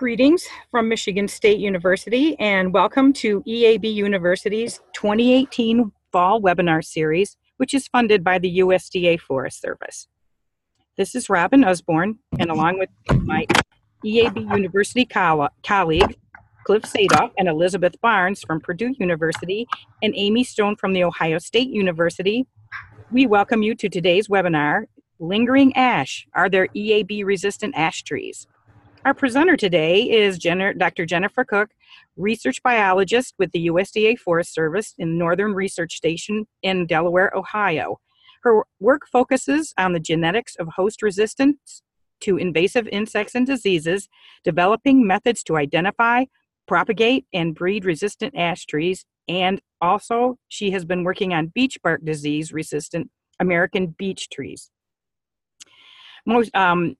Greetings from Michigan State University and welcome to EAB University's 2018 Fall Webinar Series, which is funded by the USDA Forest Service. This is Robin Usborne, and along with my EAB University coll colleague, Cliff Sadof and Elizabeth Barnes from Purdue University and Amy Stone from The Ohio State University, we welcome you to today's webinar, Lingering Ash, Are There EAB Resistant Ash Trees? Our presenter today is Dr. Jennifer Koch, research biologist with the USDA Forest Service in Northern Research Station in Delaware, Ohio. Her work focuses on the genetics of host resistance to invasive insects and diseases, developing methods to identify, propagate, and breed resistant ash trees, and also she has been working on beech bark disease resistant American beech trees. Most, um,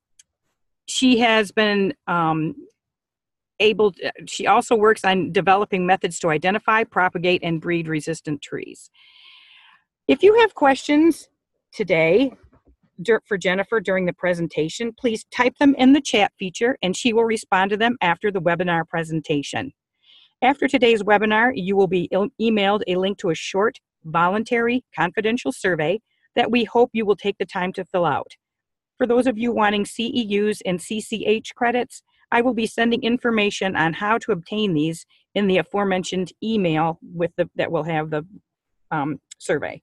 she has been um, able to, she also works on developing methods to identify propagate and breed resistant trees. If you have questions today for jennifer during the presentation please type them in the chat feature and she will respond to them after the webinar presentation. After today's webinar you will be emailed a link to a short voluntary confidential survey that we hope you will take the time to fill out for those of you wanting CEUs and CCH credits, I will be sending information on how to obtain these in the aforementioned email with the, that will have the um, survey.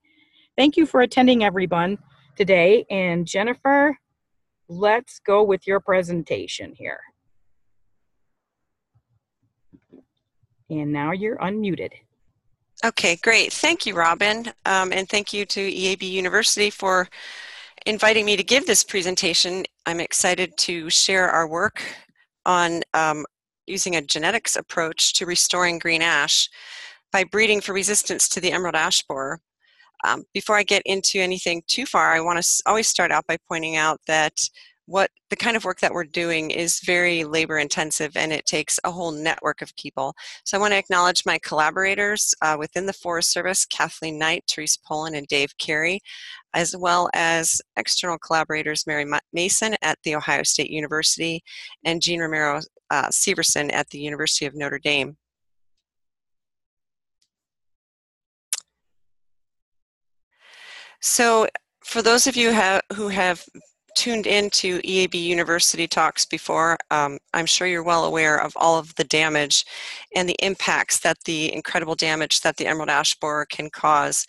Thank you for attending everyone today. And Jennifer, let's go with your presentation here. And now you're unmuted. Okay, great. Thank you, Robin. Um, and thank you to EAB University for inviting me to give this presentation. I'm excited to share our work on um, using a genetics approach to restoring green ash by breeding for resistance to the emerald ash borer. Um, before I get into anything too far, I want to always start out by pointing out that what the kind of work that we're doing is very labor intensive and it takes a whole network of people. So I want to acknowledge my collaborators uh, within the Forest Service, Kathleen Knight, Therese Poland, and Dave Carey, as well as external collaborators Mary Mason at The Ohio State University and Jeanne Romero uh, Severson at the University of Notre Dame. So for those of you who have tuned into EAB University talks before, um, I'm sure you're well aware of all of the damage and the impacts that the incredible damage that the emerald ash borer can cause.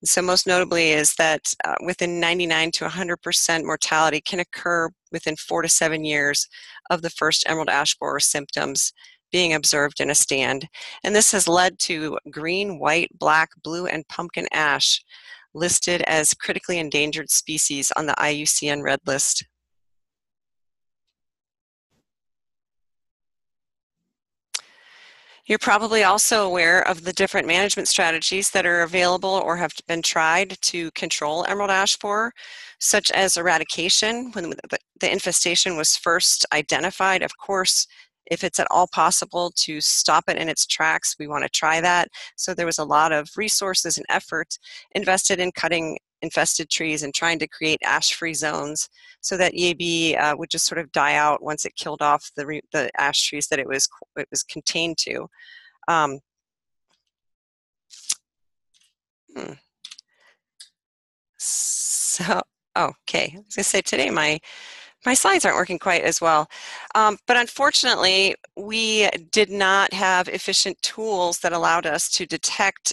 And so most notably is that uh, within 99 to 100% mortality can occur within four to seven years of the first emerald ash borer symptoms being observed in a stand. And this has led to green, white, black, blue, and pumpkin ash listed as critically endangered species on the IUCN Red List. You're probably also aware of the different management strategies that are available or have been tried to control emerald ash borer, such as eradication. When the infestation was first identified, of course, if it's at all possible to stop it in its tracks, we want to try that. So there was a lot of resources and effort invested in cutting infested trees and trying to create ash-free zones so that EAB uh, would just sort of die out once it killed off the, the ash trees that it was, it was contained to. Um, hmm. So, okay, I was gonna say today my my slides aren't working quite as well. Um, but unfortunately, we did not have efficient tools that allowed us to detect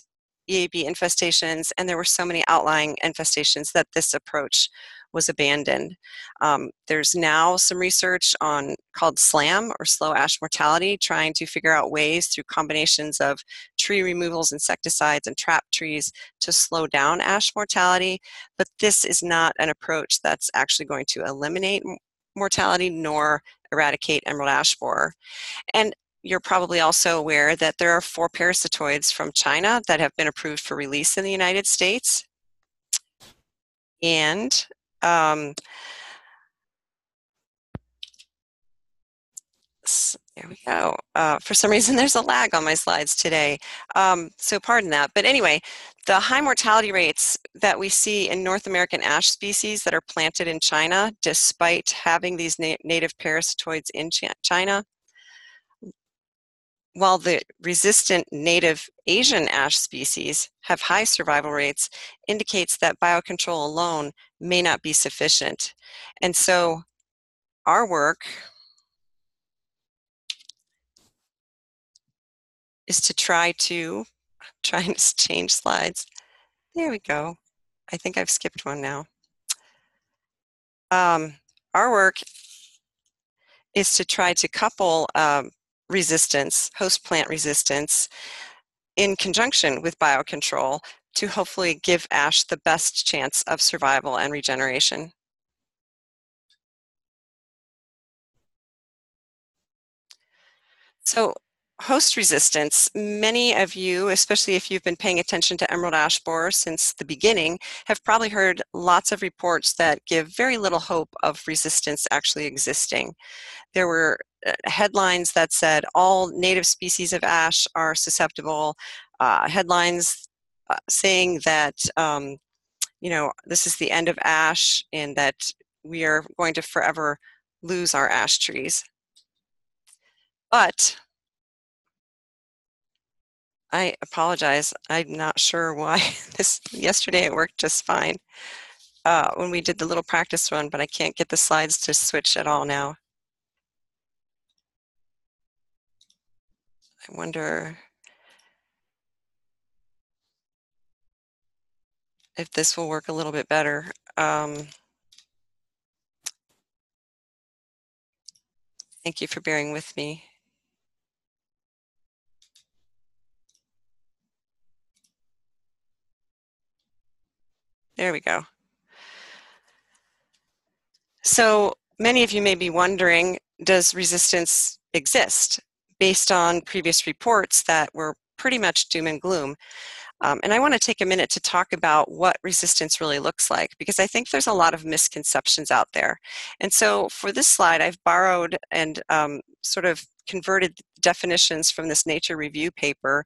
EAB infestations, and there were so many outlying infestations that this approach was abandoned. Um, there's now some research on called SLAM or slow ash mortality, trying to figure out ways through combinations of tree removals, insecticides, and trap trees to slow down ash mortality. But this is not an approach that's actually going to eliminate mortality nor eradicate emerald ash borer. And you're probably also aware that there are four parasitoids from China that have been approved for release in the United States. And um, there we go. Uh, for some reason, there's a lag on my slides today, um, so pardon that. But anyway, the high mortality rates that we see in North American ash species that are planted in China, despite having these na native parasitoids in China, while the resistant native Asian ash species have high survival rates, indicates that biocontrol alone may not be sufficient. And so our work is to try to, trying to change slides. There we go. I think I've skipped one now. Um, our work is to try to couple um, resistance, host plant resistance, in conjunction with biocontrol to hopefully give ash the best chance of survival and regeneration. So host resistance, many of you, especially if you've been paying attention to emerald ash borer since the beginning, have probably heard lots of reports that give very little hope of resistance actually existing. There were headlines that said all native species of ash are susceptible, uh, headlines uh, saying that, um, you know, this is the end of ash and that we are going to forever lose our ash trees. But I apologize. I'm not sure why this yesterday it worked just fine uh, when we did the little practice run, but I can't get the slides to switch at all now. I wonder if this will work a little bit better. Um, thank you for bearing with me. There we go. So many of you may be wondering, does resistance exist based on previous reports that were pretty much doom and gloom? Um, and I want to take a minute to talk about what resistance really looks like because I think there's a lot of misconceptions out there. And so for this slide, I've borrowed and um, sort of converted definitions from this Nature Review paper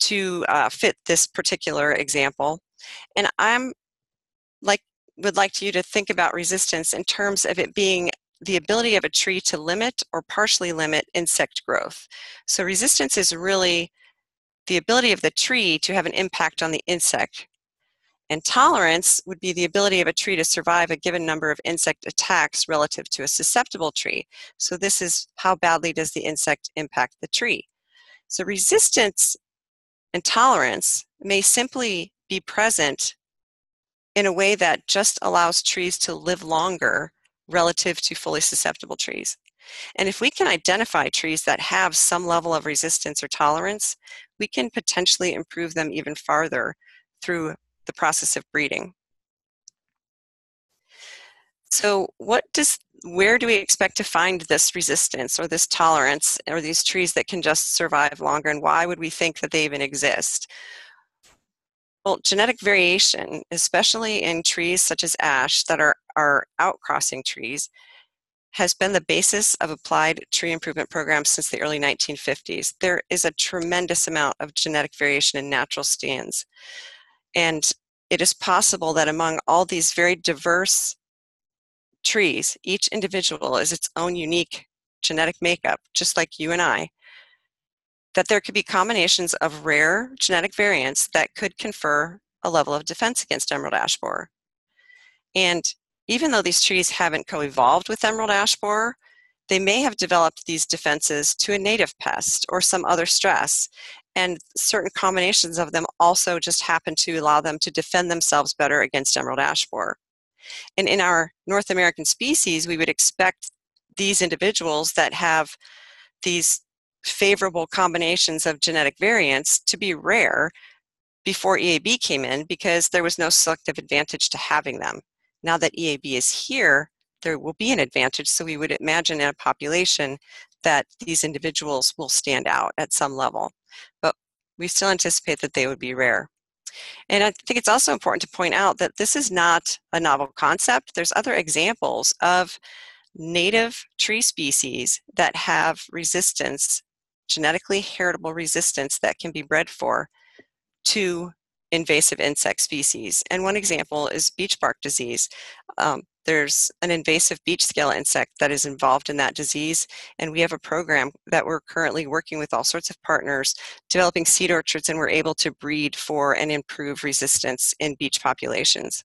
to uh, fit this particular example. And I'm like would like you to think about resistance in terms of it being the ability of a tree to limit or partially limit insect growth. So resistance is really the ability of the tree to have an impact on the insect. And tolerance would be the ability of a tree to survive a given number of insect attacks relative to a susceptible tree. So this is how badly does the insect impact the tree. So resistance and tolerance may simply be present in a way that just allows trees to live longer relative to fully susceptible trees. And if we can identify trees that have some level of resistance or tolerance, we can potentially improve them even farther through the process of breeding. So what does where do we expect to find this resistance or this tolerance or these trees that can just survive longer and why would we think that they even exist? Well, genetic variation, especially in trees such as ash that are, are outcrossing trees, has been the basis of applied tree improvement programs since the early 1950s. There is a tremendous amount of genetic variation in natural stands. And it is possible that among all these very diverse trees, each individual is its own unique genetic makeup, just like you and I that there could be combinations of rare genetic variants that could confer a level of defense against emerald ash borer. And even though these trees haven't co-evolved with emerald ash borer, they may have developed these defenses to a native pest or some other stress. And certain combinations of them also just happen to allow them to defend themselves better against emerald ash borer. And in our North American species, we would expect these individuals that have these favorable combinations of genetic variants to be rare before EAB came in because there was no selective advantage to having them. Now that EAB is here, there will be an advantage, so we would imagine in a population that these individuals will stand out at some level. But we still anticipate that they would be rare. And I think it's also important to point out that this is not a novel concept. There's other examples of native tree species that have resistance genetically heritable resistance that can be bred for to invasive insect species. And one example is beech bark disease. Um, there's an invasive beech scale insect that is involved in that disease, and we have a program that we're currently working with all sorts of partners, developing seed orchards, and we're able to breed for and improve resistance in beech populations.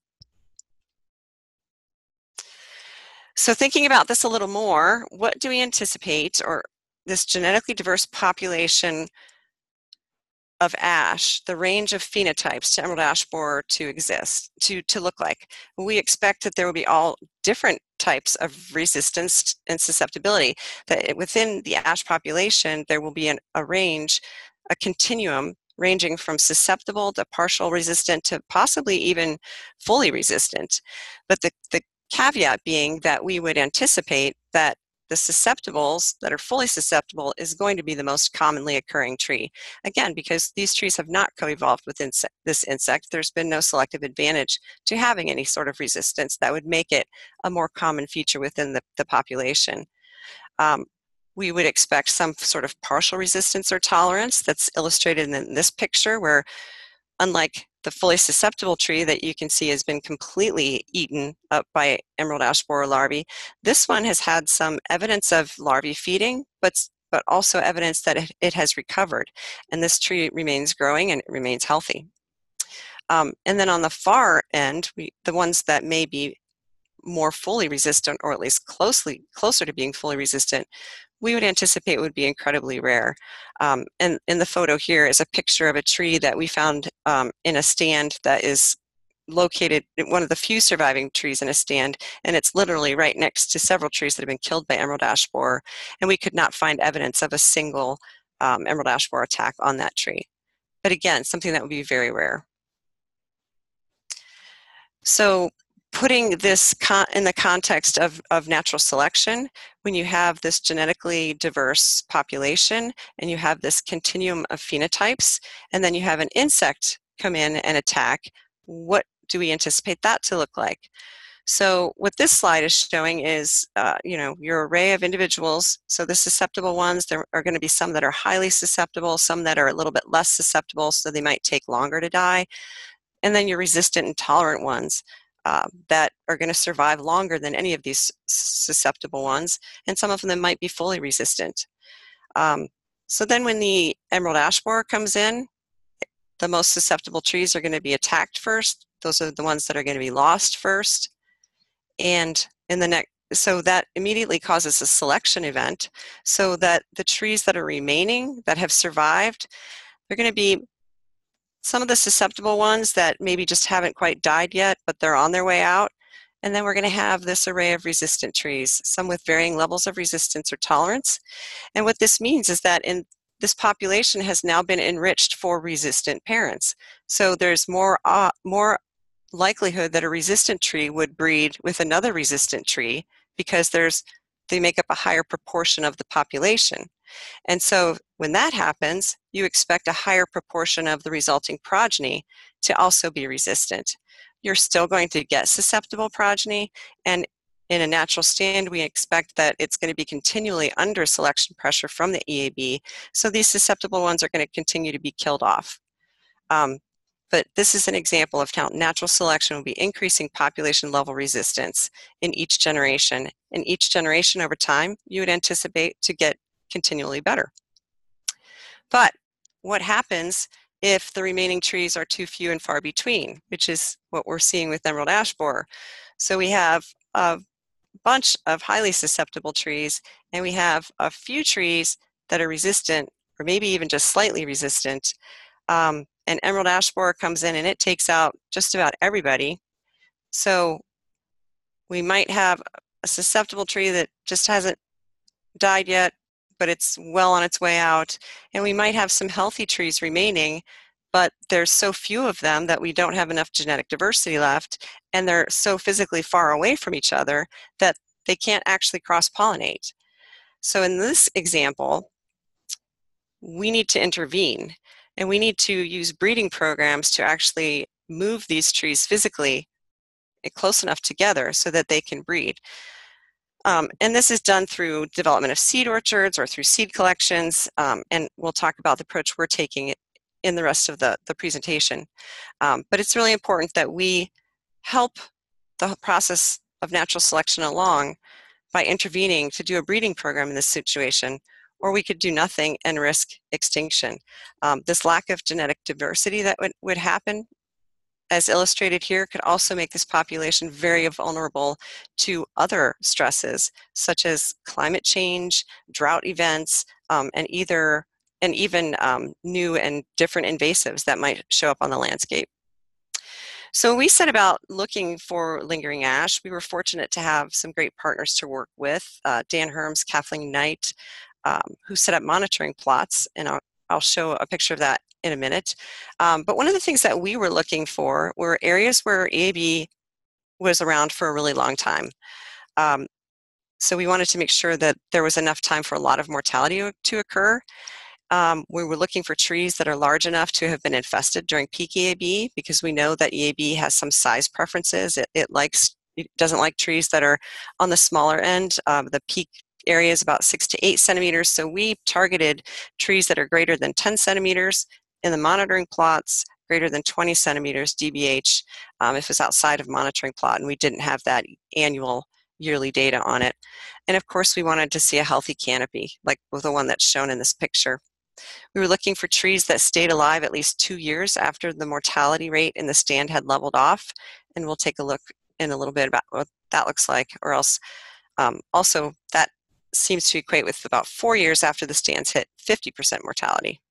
So thinking about this a little more, what do we anticipate, or this genetically diverse population of ash, the range of phenotypes to emerald ash borer to exist, to, to look like. We expect that there will be all different types of resistance and susceptibility, that within the ash population, there will be an, a range, a continuum ranging from susceptible to partial resistant to possibly even fully resistant. But the, the caveat being that we would anticipate that the susceptibles that are fully susceptible is going to be the most commonly occurring tree. Again, because these trees have not co-evolved with inse this insect, there's been no selective advantage to having any sort of resistance that would make it a more common feature within the, the population. Um, we would expect some sort of partial resistance or tolerance that's illustrated in this picture where unlike the fully susceptible tree that you can see has been completely eaten up by emerald ash borer larvae. This one has had some evidence of larvae feeding, but but also evidence that it, has recovered. And this tree remains growing and it remains healthy. Um, and then on the far end, we, the ones that may be more fully resistant or at least closely closer to being fully resistant we would anticipate would be incredibly rare. Um, and in the photo here is a picture of a tree that we found um, in a stand that is located one of the few surviving trees in a stand and it's literally right next to several trees that have been killed by emerald ash borer and we could not find evidence of a single um, emerald ash borer attack on that tree but again something that would be very rare so putting this in the context of, of natural selection, when you have this genetically diverse population and you have this continuum of phenotypes, and then you have an insect come in and attack, what do we anticipate that to look like? So what this slide is showing is, uh, you know, your array of individuals. So the susceptible ones, there are going to be some that are highly susceptible, some that are a little bit less susceptible, so they might take longer to die. And then your resistant and tolerant ones uh, that are going to survive longer than any of these susceptible ones, and some of them might be fully resistant. Um, so then when the emerald ash borer comes in, the most susceptible trees are going to be attacked first. Those are the ones that are going to be lost first. And in the next, so that immediately causes a selection event so that the trees that are remaining that have survived, they're going to be some of the susceptible ones that maybe just haven't quite died yet, but they're on their way out. And then we're going to have this array of resistant trees, some with varying levels of resistance or tolerance. And what this means is that in this population has now been enriched for resistant parents. So there's more, uh, more likelihood that a resistant tree would breed with another resistant tree because there's they make up a higher proportion of the population. And so when that happens, you expect a higher proportion of the resulting progeny to also be resistant. You're still going to get susceptible progeny, and in a natural stand, we expect that it's going to be continually under selection pressure from the EAB, so these susceptible ones are going to continue to be killed off. Um, but this is an example of how natural selection will be increasing population level resistance in each generation. In each generation over time, you would anticipate to get continually better. But what happens if the remaining trees are too few and far between, which is what we're seeing with emerald ash borer. So we have a bunch of highly susceptible trees, and we have a few trees that are resistant, or maybe even just slightly resistant. Um, and emerald ash borer comes in and it takes out just about everybody. So we might have a susceptible tree that just hasn't died yet, but it's well on its way out. And we might have some healthy trees remaining, but there's so few of them that we don't have enough genetic diversity left, and they're so physically far away from each other that they can't actually cross pollinate. So in this example, we need to intervene and we need to use breeding programs to actually move these trees physically close enough together so that they can breed. Um, and this is done through development of seed orchards or through seed collections, um, and we'll talk about the approach we're taking in the rest of the, the presentation. Um, but it's really important that we help the process of natural selection along by intervening to do a breeding program in this situation, or we could do nothing and risk extinction. Um, this lack of genetic diversity that would, would happen, as illustrated here, could also make this population very vulnerable to other stresses, such as climate change, drought events, um, and either and even um, new and different invasives that might show up on the landscape. So we set about looking for lingering ash. We were fortunate to have some great partners to work with, uh, Dan Herms, Kathleen Knight, um, who set up monitoring plots, and I'll, show a picture of that in a minute. Um, but one of the things that we were looking for were areas where EAB was around for a really long time. Um, so we wanted to make sure that there was enough time for a lot of mortality to occur um, we were looking for trees that are large enough to have been infested during peak EAB because we know that EAB has some size preferences. It, it likes it doesn't like trees that are on the smaller end. Um, the peak area is about six to eight centimeters, so we targeted trees that are greater than 10 centimeters in the monitoring plots, greater than 20 centimeters DBH um, if it's outside of monitoring plot, and we didn't have that annual yearly data on it. And of course, we wanted to see a healthy canopy, like the one that's shown in this picture. We were looking for trees that stayed alive at least two years after the mortality rate in the stand had leveled off, and we'll take a look in a little bit about what that looks like, or else um, also that seems to equate with about four years after the stands hit 50% mortality.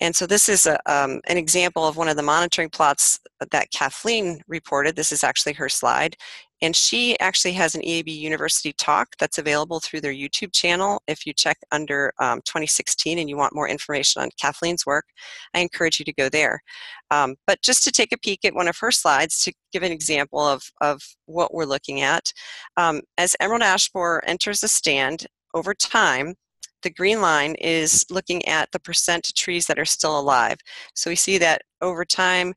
And so this is a, um, an example of one of the monitoring plots that Kathleen reported. This is actually her slide. And she actually has an EAB University talk that's available through their YouTube channel. If you check under um, 2016 and you want more information on Kathleen's work, I encourage you to go there. Um, but just to take a peek at one of her slides to give an example of, of what we're looking at, um, as emerald ash borer enters the stand, over time, the green line is looking at the percent trees that are still alive. So we see that over time,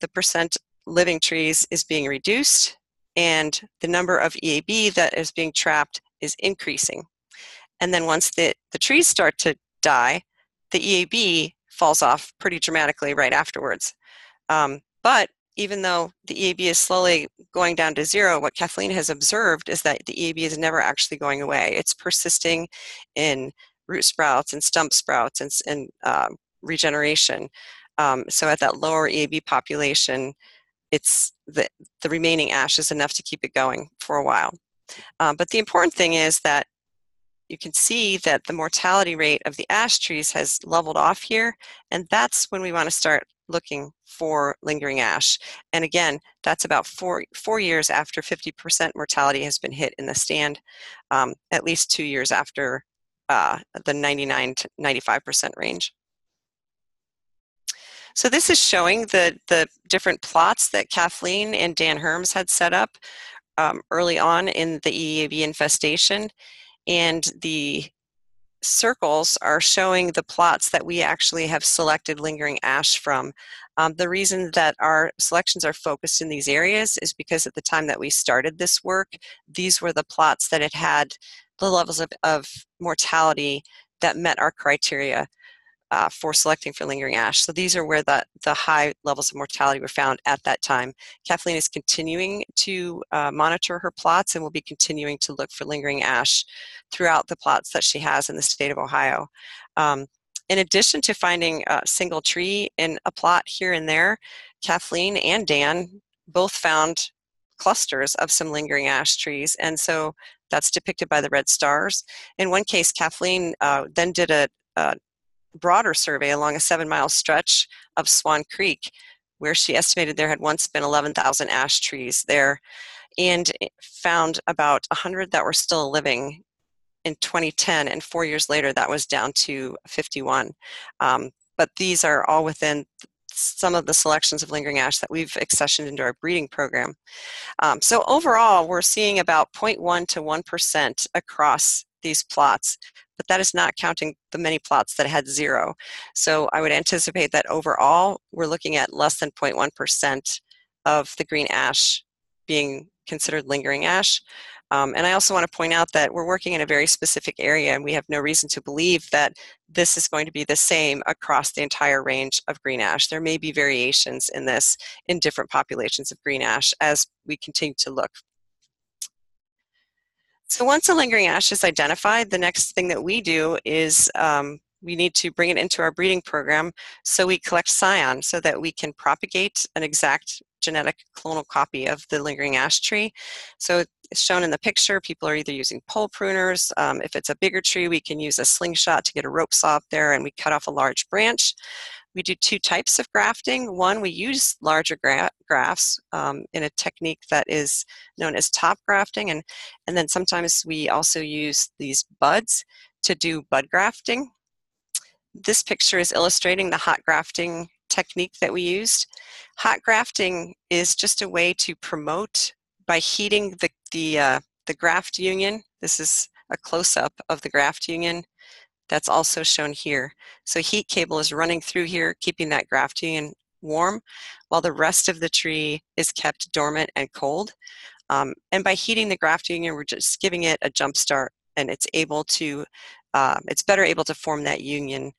the percent living trees is being reduced and the number of EAB that is being trapped is increasing. And then once the, the trees start to die, the EAB falls off pretty dramatically right afterwards. Um, but even though the EAB is slowly going down to zero, what Kathleen has observed is that the EAB is never actually going away. It's persisting in root sprouts and stump sprouts and, and uh, regeneration. Um, so at that lower EAB population, it's the, the remaining ash is enough to keep it going for a while. Um, but the important thing is that you can see that the mortality rate of the ash trees has leveled off here, and that's when we want to start looking for lingering ash. And again, that's about four, four years after 50% mortality has been hit in the stand, um, at least two years after uh, the 99 to 95% range. So this is showing the, the different plots that Kathleen and Dan Herms had set up um, early on in the EAB infestation. And the circles are showing the plots that we actually have selected lingering ash from. Um, the reason that our selections are focused in these areas is because at the time that we started this work, these were the plots that had had the levels of, of mortality that met our criteria uh, for selecting for lingering ash. So these are where the, the high levels of mortality were found at that time. Kathleen is continuing to uh, monitor her plots and will be continuing to look for lingering ash throughout the plots that she has in the state of Ohio. Um, in addition to finding a single tree in a plot here and there, Kathleen and Dan both found clusters of some lingering ash trees. And so that's depicted by the red stars. In one case, Kathleen uh, then did a, a broader survey along a seven mile stretch of Swan Creek, where she estimated there had once been 11,000 ash trees there and found about 100 that were still living in 2010, and four years later that was down to 51. Um, but these are all within some of the selections of lingering ash that we've accessioned into our breeding program. Um, so overall, we're seeing about 0.1 to 1% across these plots but that is not counting the many plots that had zero. So I would anticipate that overall, we're looking at less than 0.1% of the green ash being considered lingering ash. Um, and I also want to point out that we're working in a very specific area and we have no reason to believe that this is going to be the same across the entire range of green ash. There may be variations in this in different populations of green ash as we continue to look. So once a lingering ash is identified, the next thing that we do is um, we need to bring it into our breeding program so we collect scion so that we can propagate an exact genetic clonal copy of the lingering ash tree. So it's shown in the picture, people are either using pole pruners. Um, if it's a bigger tree, we can use a slingshot to get a rope saw up there and we cut off a large branch. We do two types of grafting. One, we use larger gra grafts um, in a technique that is known as top grafting, and, and then sometimes we also use these buds to do bud grafting. This picture is illustrating the hot grafting technique that we used. Hot grafting is just a way to promote by heating the, the, uh, the graft union. This is a close-up of the graft union that's also shown here. So heat cable is running through here, keeping that graft union warm, while the rest of the tree is kept dormant and cold. Um, and by heating the graft union, we're just giving it a jump start and it's able to uh, it's better able to form that union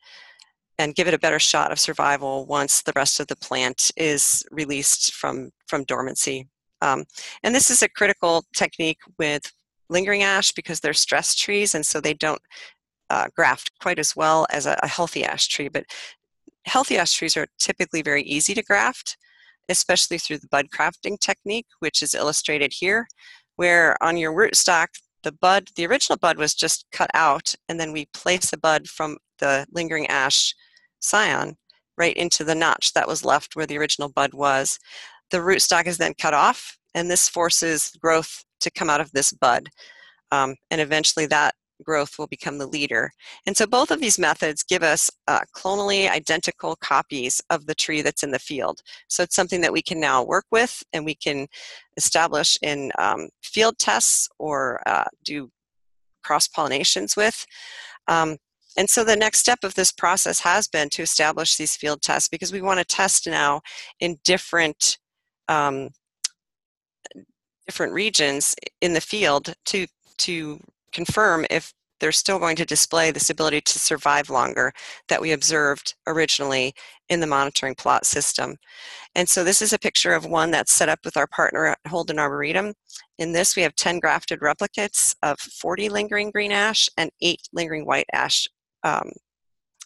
and give it a better shot of survival once the rest of the plant is released from, from dormancy. Um, and this is a critical technique with lingering ash because they're stress trees and so they don't uh, graft quite as well as a, a healthy ash tree. But healthy ash trees are typically very easy to graft, especially through the bud grafting technique, which is illustrated here, where on your rootstock, the bud, the original bud was just cut out, and then we place a bud from the lingering ash scion right into the notch that was left where the original bud was. The rootstock is then cut off, and this forces growth to come out of this bud. Um, and eventually that growth will become the leader. And so both of these methods give us uh, clonally identical copies of the tree that's in the field. So it's something that we can now work with and we can establish in um, field tests or uh, do cross-pollinations with. Um, and so the next step of this process has been to establish these field tests because we want to test now in different um, different regions in the field to to confirm if they're still going to display this ability to survive longer that we observed originally in the monitoring plot system. And so this is a picture of one that's set up with our partner at Holden Arboretum. In this, we have 10 grafted replicates of 40 lingering green ash and 8 lingering white ash um,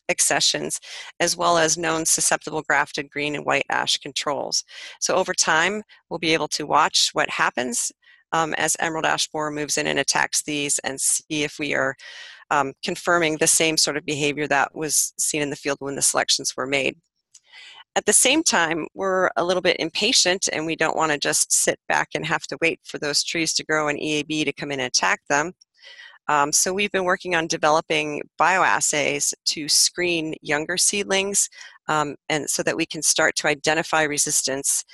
accessions, as well as known susceptible grafted green and white ash controls. So over time, we'll be able to watch what happens um, as emerald ash borer moves in and attacks these and see if we are um, confirming the same sort of behavior that was seen in the field when the selections were made. At the same time, we're a little bit impatient and we don't want to just sit back and have to wait for those trees to grow and EAB to come in and attack them. Um, so we've been working on developing bioassays to screen younger seedlings um, and so that we can start to identify resistance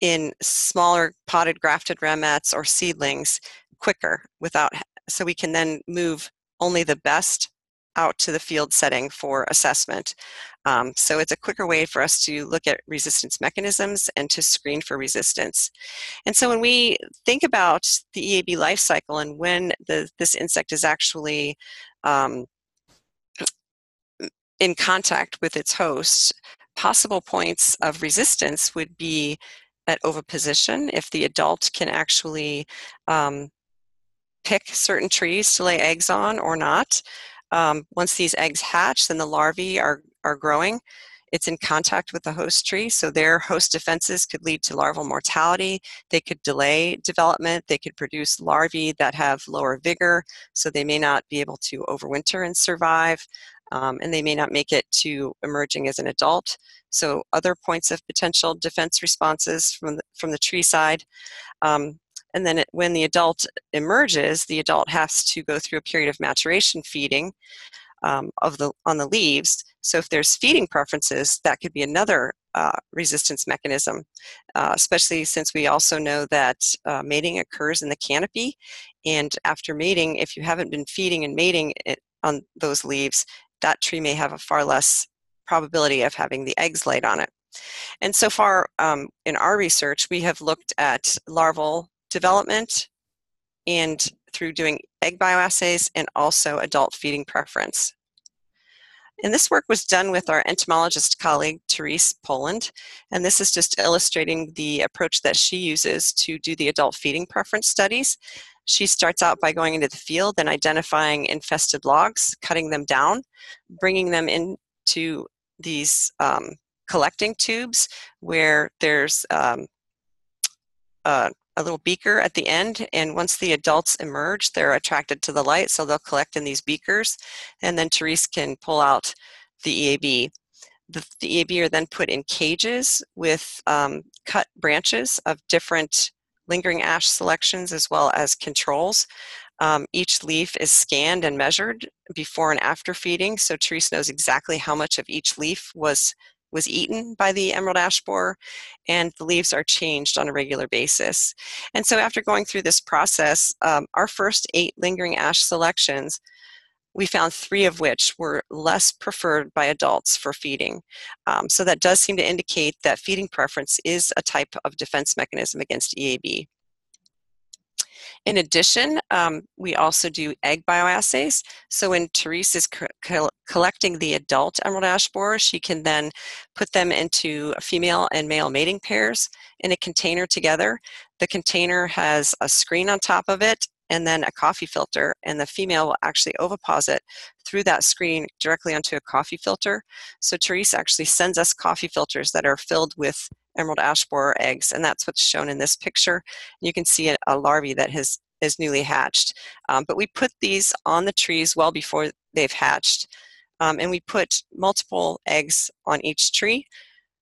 in smaller potted grafted ramets or seedlings quicker without so we can then move only the best out to the field setting for assessment. Um, so it's a quicker way for us to look at resistance mechanisms and to screen for resistance. And so when we think about the EAB life cycle and when the, this insect is actually um, in contact with its host, possible points of resistance would be at oviposition if the adult can actually um, pick certain trees to lay eggs on or not. Um, once these eggs hatch, then the larvae are, are growing. It's in contact with the host tree, so their host defenses could lead to larval mortality. They could delay development. They could produce larvae that have lower vigor, so they may not be able to overwinter and survive um, and they may not make it to emerging as an adult. So other points of potential defense responses from the, from the tree side. Um, and then it, when the adult emerges, the adult has to go through a period of maturation feeding um, of the on the leaves. So if there's feeding preferences, that could be another uh, resistance mechanism, uh, especially since we also know that uh, mating occurs in the canopy. And after mating, if you haven't been feeding and mating it on those leaves, that tree may have a far less probability of having the eggs laid on it. And so far um, in our research, we have looked at larval development and through doing egg bioassays and also adult feeding preference. And this work was done with our entomologist colleague, Therese Poland. And this is just illustrating the approach that she uses to do the adult feeding preference studies. She starts out by going into the field and identifying infested logs, cutting them down, bringing them into these um, collecting tubes where there's um, a, a little beaker at the end and once the adults emerge they're attracted to the light so they'll collect in these beakers and then Therese can pull out the EAB. The, the EAB are then put in cages with um, cut branches of different lingering ash selections as well as controls. Um, each leaf is scanned and measured before and after feeding, so Therese knows exactly how much of each leaf was was eaten by the emerald ash borer, and the leaves are changed on a regular basis. And so after going through this process, um, our first eight lingering ash selections, we found three of which were less preferred by adults for feeding. Um, so that does seem to indicate that feeding preference is a type of defense mechanism against EAB. In addition, um, we also do egg bioassays. So when Therese is co co collecting the adult emerald ash borer, she can then put them into female and male mating pairs in a container together. The container has a screen on top of it and then a coffee filter, and the female will actually oviposit through that screen directly onto a coffee filter. So Therese actually sends us coffee filters that are filled with emerald ash borer eggs, and that's what's shown in this picture. You can see a, a larvae that has is newly hatched. Um, but we put these on the trees well before they've hatched, um, and we put multiple eggs on each tree.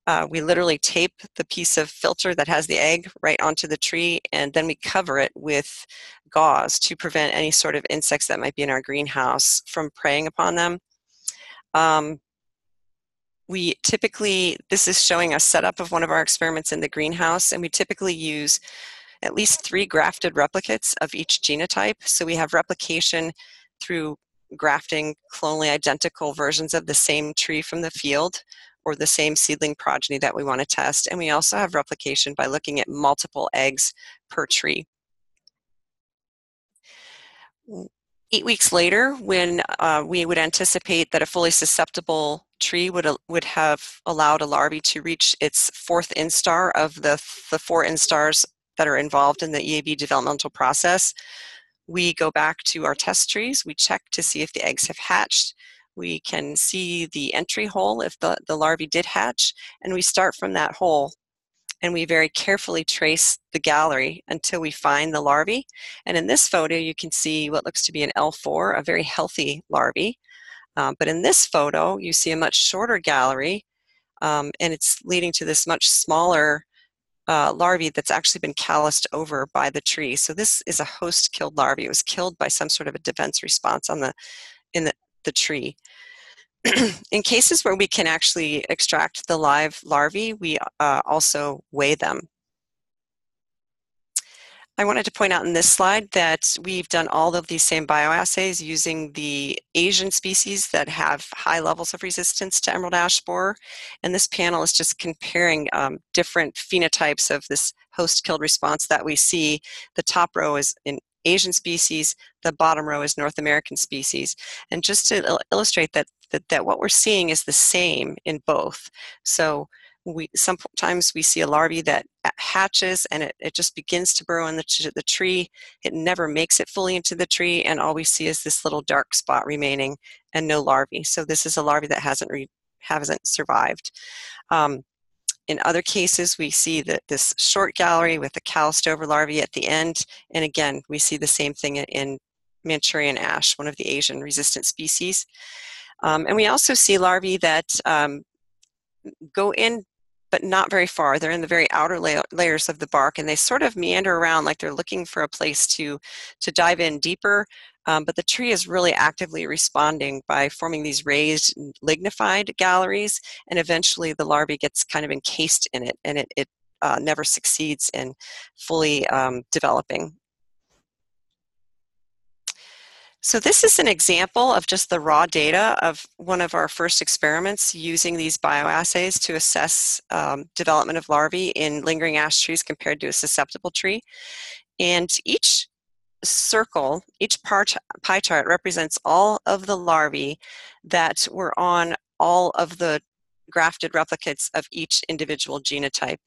Uh, we literally tape the piece of filter that has the egg right onto the tree, and then we cover it with gauze to prevent any sort of insects that might be in our greenhouse from preying upon them. Um, we typically, this is showing a setup of one of our experiments in the greenhouse, and we typically use at least three grafted replicates of each genotype. So we have replication through grafting clonally identical versions of the same tree from the field or the same seedling progeny that we want to test. And we also have replication by looking at multiple eggs per tree. Eight weeks later, when uh, we would anticipate that a fully susceptible tree would, would have allowed a larvae to reach its fourth instar of the, the four instars that are involved in the EAB developmental process. We go back to our test trees, we check to see if the eggs have hatched, we can see the entry hole if the, the larvae did hatch, and we start from that hole and we very carefully trace the gallery until we find the larvae. And in this photo, you can see what looks to be an L4, a very healthy larvae. Um, but in this photo, you see a much shorter gallery, um, and it's leading to this much smaller uh, larvae that's actually been calloused over by the tree. So this is a host-killed larvae. It was killed by some sort of a defense response on the in the, the tree. in cases where we can actually extract the live larvae, we uh, also weigh them. I wanted to point out in this slide that we've done all of these same bioassays using the Asian species that have high levels of resistance to emerald ash borer. And this panel is just comparing um, different phenotypes of this host-killed response that we see. The top row is in Asian species, the bottom row is North American species. And just to illustrate that, that, that what we're seeing is the same in both. So we sometimes we see a larvae that hatches and it, it just begins to burrow in the, the tree. It never makes it fully into the tree and all we see is this little dark spot remaining and no larvae. So this is a larvae that hasn't re, hasn't survived. Um, in other cases we see that this short gallery with the calloused over larvae at the end and again we see the same thing in Manchurian ash one of the Asian resistant species um, and we also see larvae that um, go in but not very far. They're in the very outer la layers of the bark, and they sort of meander around like they're looking for a place to to dive in deeper. Um, but the tree is really actively responding by forming these raised lignified galleries, and eventually the larvae gets kind of encased in it, and it, it uh, never succeeds in fully um, developing so this is an example of just the raw data of one of our first experiments using these bioassays to assess um, development of larvae in lingering ash trees compared to a susceptible tree. And each circle, each pie chart represents all of the larvae that were on all of the grafted replicates of each individual genotype.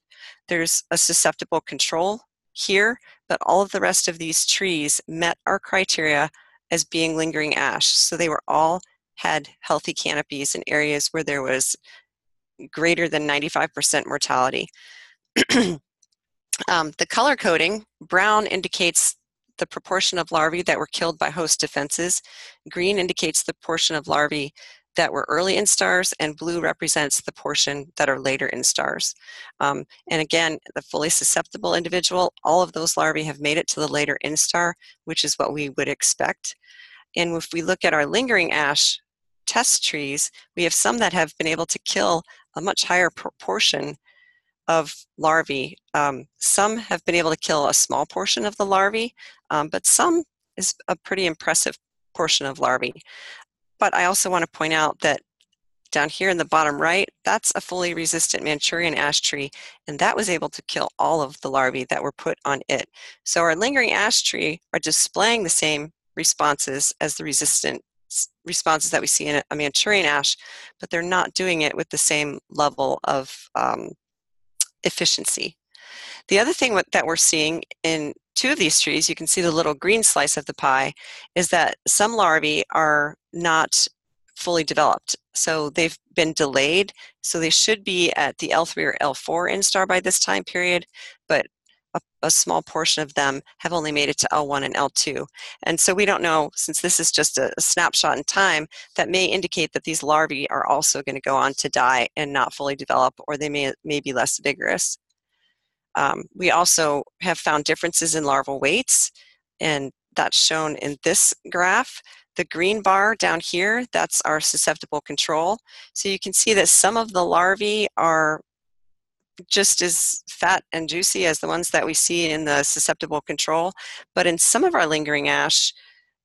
There's a susceptible control here, but all of the rest of these trees met our criteria as being lingering ash. So they were all had healthy canopies in areas where there was greater than 95% mortality. um, the color coding, brown indicates the proportion of larvae that were killed by host defenses. Green indicates the portion of larvae that were early instars, and blue represents the portion that are later instars. Um, and again, the fully susceptible individual, all of those larvae have made it to the later instar, which is what we would expect. And if we look at our lingering ash test trees, we have some that have been able to kill a much higher proportion of larvae. Um, some have been able to kill a small portion of the larvae, um, but some is a pretty impressive portion of larvae. But I also want to point out that down here in the bottom right, that's a fully resistant Manchurian ash tree, and that was able to kill all of the larvae that were put on it. So our lingering ash tree are displaying the same responses as the resistant responses that we see in a Manchurian ash, but they're not doing it with the same level of um, efficiency. The other thing that we're seeing in two of these trees, you can see the little green slice of the pie, is that some larvae are not fully developed. So they've been delayed. So they should be at the L3 or L4 instar by this time period, but a, a, small portion of them have only made it to L1 and L2. And so we don't know, since this is just a, a snapshot in time, that may indicate that these larvae are also going to go on to die and not fully develop, or they may, may be less vigorous. Um, we also have found differences in larval weights, and that's shown in this graph. The green bar down here, that's our susceptible control. So you can see that some of the larvae are just as fat and juicy as the ones that we see in the susceptible control. But in some of our lingering ash,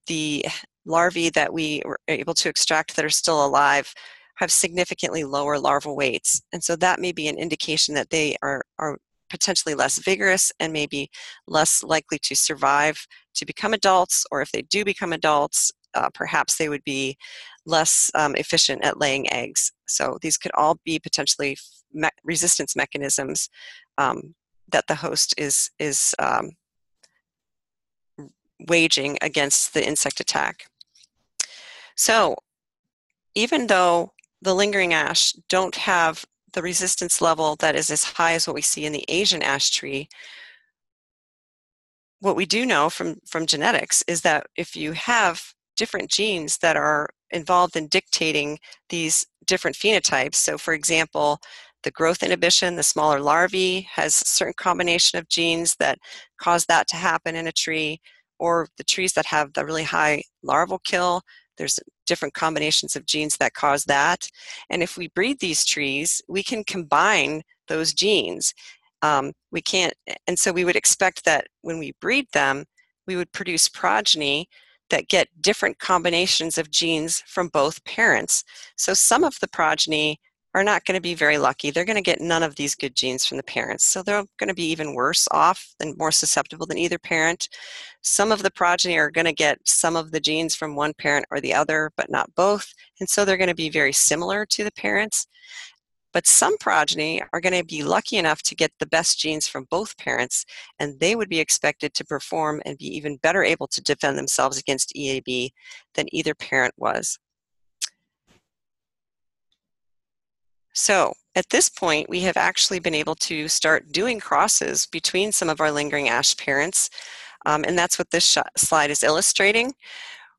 the larvae that we were able to extract that are still alive have significantly lower larval weights. And so that may be an indication that they are, are potentially less vigorous and maybe less likely to survive to become adults, or if they do become adults, uh, perhaps they would be less um, efficient at laying eggs. So these could all be potentially me- resistance mechanisms um, that the host is is um, waging against the insect attack. So even though the lingering ash don't have the resistance level that is as high as what we see in the Asian ash tree, what we do know from, from genetics is that if you have different genes that are involved in dictating these different phenotypes, so for example, the growth inhibition, the smaller larvae, has a certain combination of genes that cause that to happen in a tree, or the trees that have the really high larval kill, there's different combinations of genes that cause that. And if we breed these trees, we can combine those genes. Um, we can't, and so we would expect that when we breed them, we would produce progeny that get different combinations of genes from both parents. So some of the progeny are not going to be very lucky. They're going to get none of these good genes from the parents. So they're going to be even worse off and more susceptible than either parent. Some of the progeny are going to get some of the genes from one parent or the other, but not both. And so they're going to be very similar to the parents. But some progeny are going to be lucky enough to get the best genes from both parents, and they would be expected to perform and be even better able to defend themselves against EAB than either parent was. So at this point, we have actually been able to start doing crosses between some of our lingering ash parents, um, and that's what this slide is illustrating.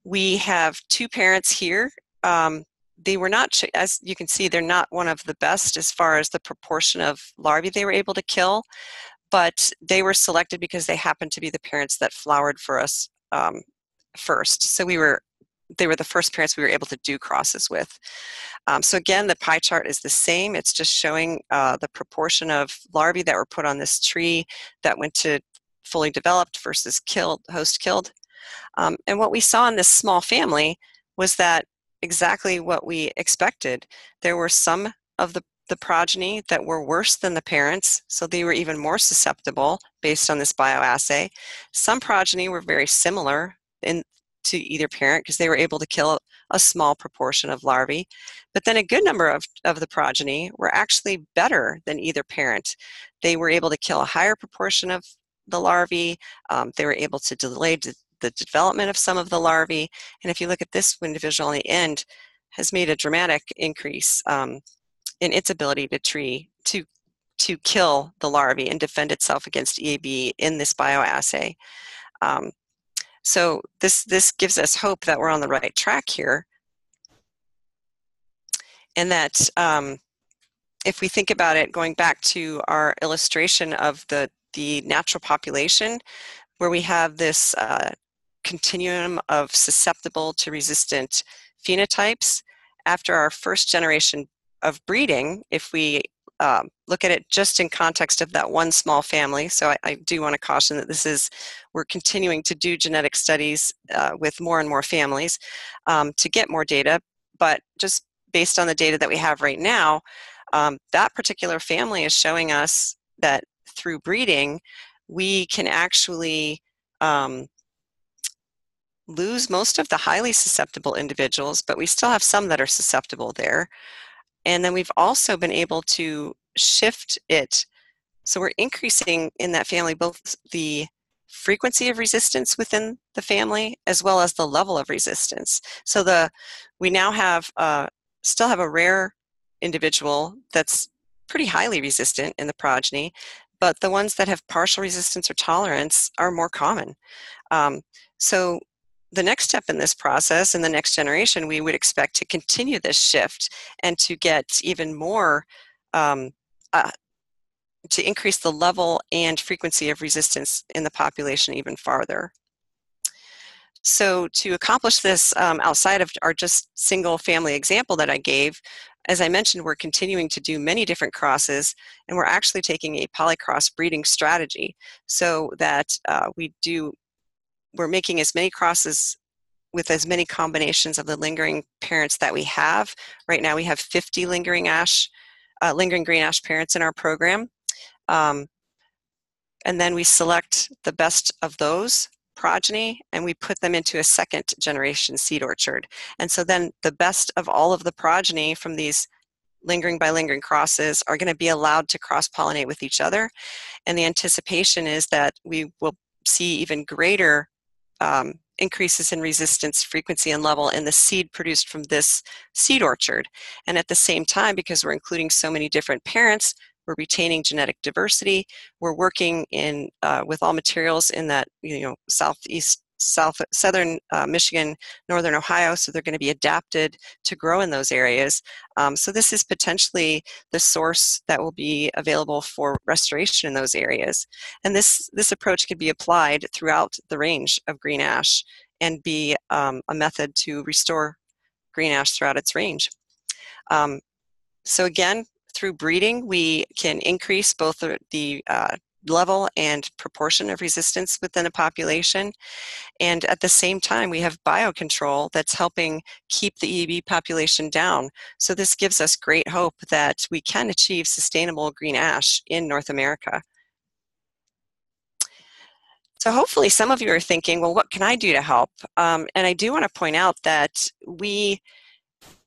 We have two parents here. Um, they were not, as you can see, they're not one of the best as far as the proportion of larvae they were able to kill, but they were selected because they happened to be the parents that flowered for us um, first. So we were they were the first parents we were able to do crosses with. Um, so again, the pie chart is the same. It's just showing uh, the proportion of larvae that were put on this tree that went to fully developed versus killed, host killed. Um, and what we saw in this small family was that exactly what we expected. There were some of the the progeny that were worse than the parents, so they were even more susceptible based on this bioassay. Some progeny were very similar in, to either parent because they were able to kill a small proportion of larvae. But then a good number of, of the progeny were actually better than either parent. They were able to kill a higher proportion of the larvae. Um, they were able to delay the development of some of the larvae. And if you look at this individual on the end, has made a dramatic increase um, in its ability to tree to to kill the larvae and defend itself against EAB in this bioassay. Um, so this this gives us hope that we're on the right track here, and that um, if we think about it, going back to our illustration of the the natural population, where we have this uh, continuum of susceptible to resistant phenotypes, after our first generation of breeding, if we um, look at it just in context of that one small family. So I, I, do want to caution that this is, we're continuing to do genetic studies uh, with more and more families um, to get more data, but just based on the data that we have right now, um, that particular family is showing us that through breeding, we can actually um, lose most of the highly susceptible individuals, but we still have some that are susceptible there. And then we've also been able to shift it. So we're increasing in that family both the frequency of resistance within the family as well as the level of resistance. So the we now have uh, still have a rare individual that's pretty highly resistant in the progeny, but the ones that have partial resistance or tolerance are more common. Um, so the next step in this process in the next generation, we would expect to continue this shift and to get even more, um, uh, to increase the level and frequency of resistance in the population even farther. So to accomplish this um, outside of our just single family example that I gave, as I mentioned, we're continuing to do many different crosses, and we're actually taking a polycross breeding strategy so that uh, we do we're making as many crosses with as many combinations of the lingering parents that we have. Right now we have 50 lingering ash, uh, lingering green ash parents in our program. Um, and then we select the best of those progeny and we put them into a second generation seed orchard. And so then the best of all of the progeny from these lingering by lingering crosses are going to be allowed to cross pollinate with each other. And the anticipation is that we will see even greater um, increases in resistance frequency and level in the seed produced from this seed orchard. And at the same time, because we're including so many different parents, we're retaining genetic diversity. We're working in uh, with all materials in that you know southeast south southern uh, Michigan, northern Ohio, so they're going to be adapted to grow in those areas. Um, so this is potentially the source that will be available for restoration in those areas. And this this approach could be applied throughout the range of green ash and be um, a method to restore green ash throughout its range. Um, so again, through breeding, we can increase both the, the uh, level and proportion of resistance within a population. And at the same time, we have biocontrol that's helping keep the EAB population down. So this gives us great hope that we can achieve sustainable green ash in North America. So hopefully some of you are thinking, well, what can I do to help? Um, and I do want to point out that we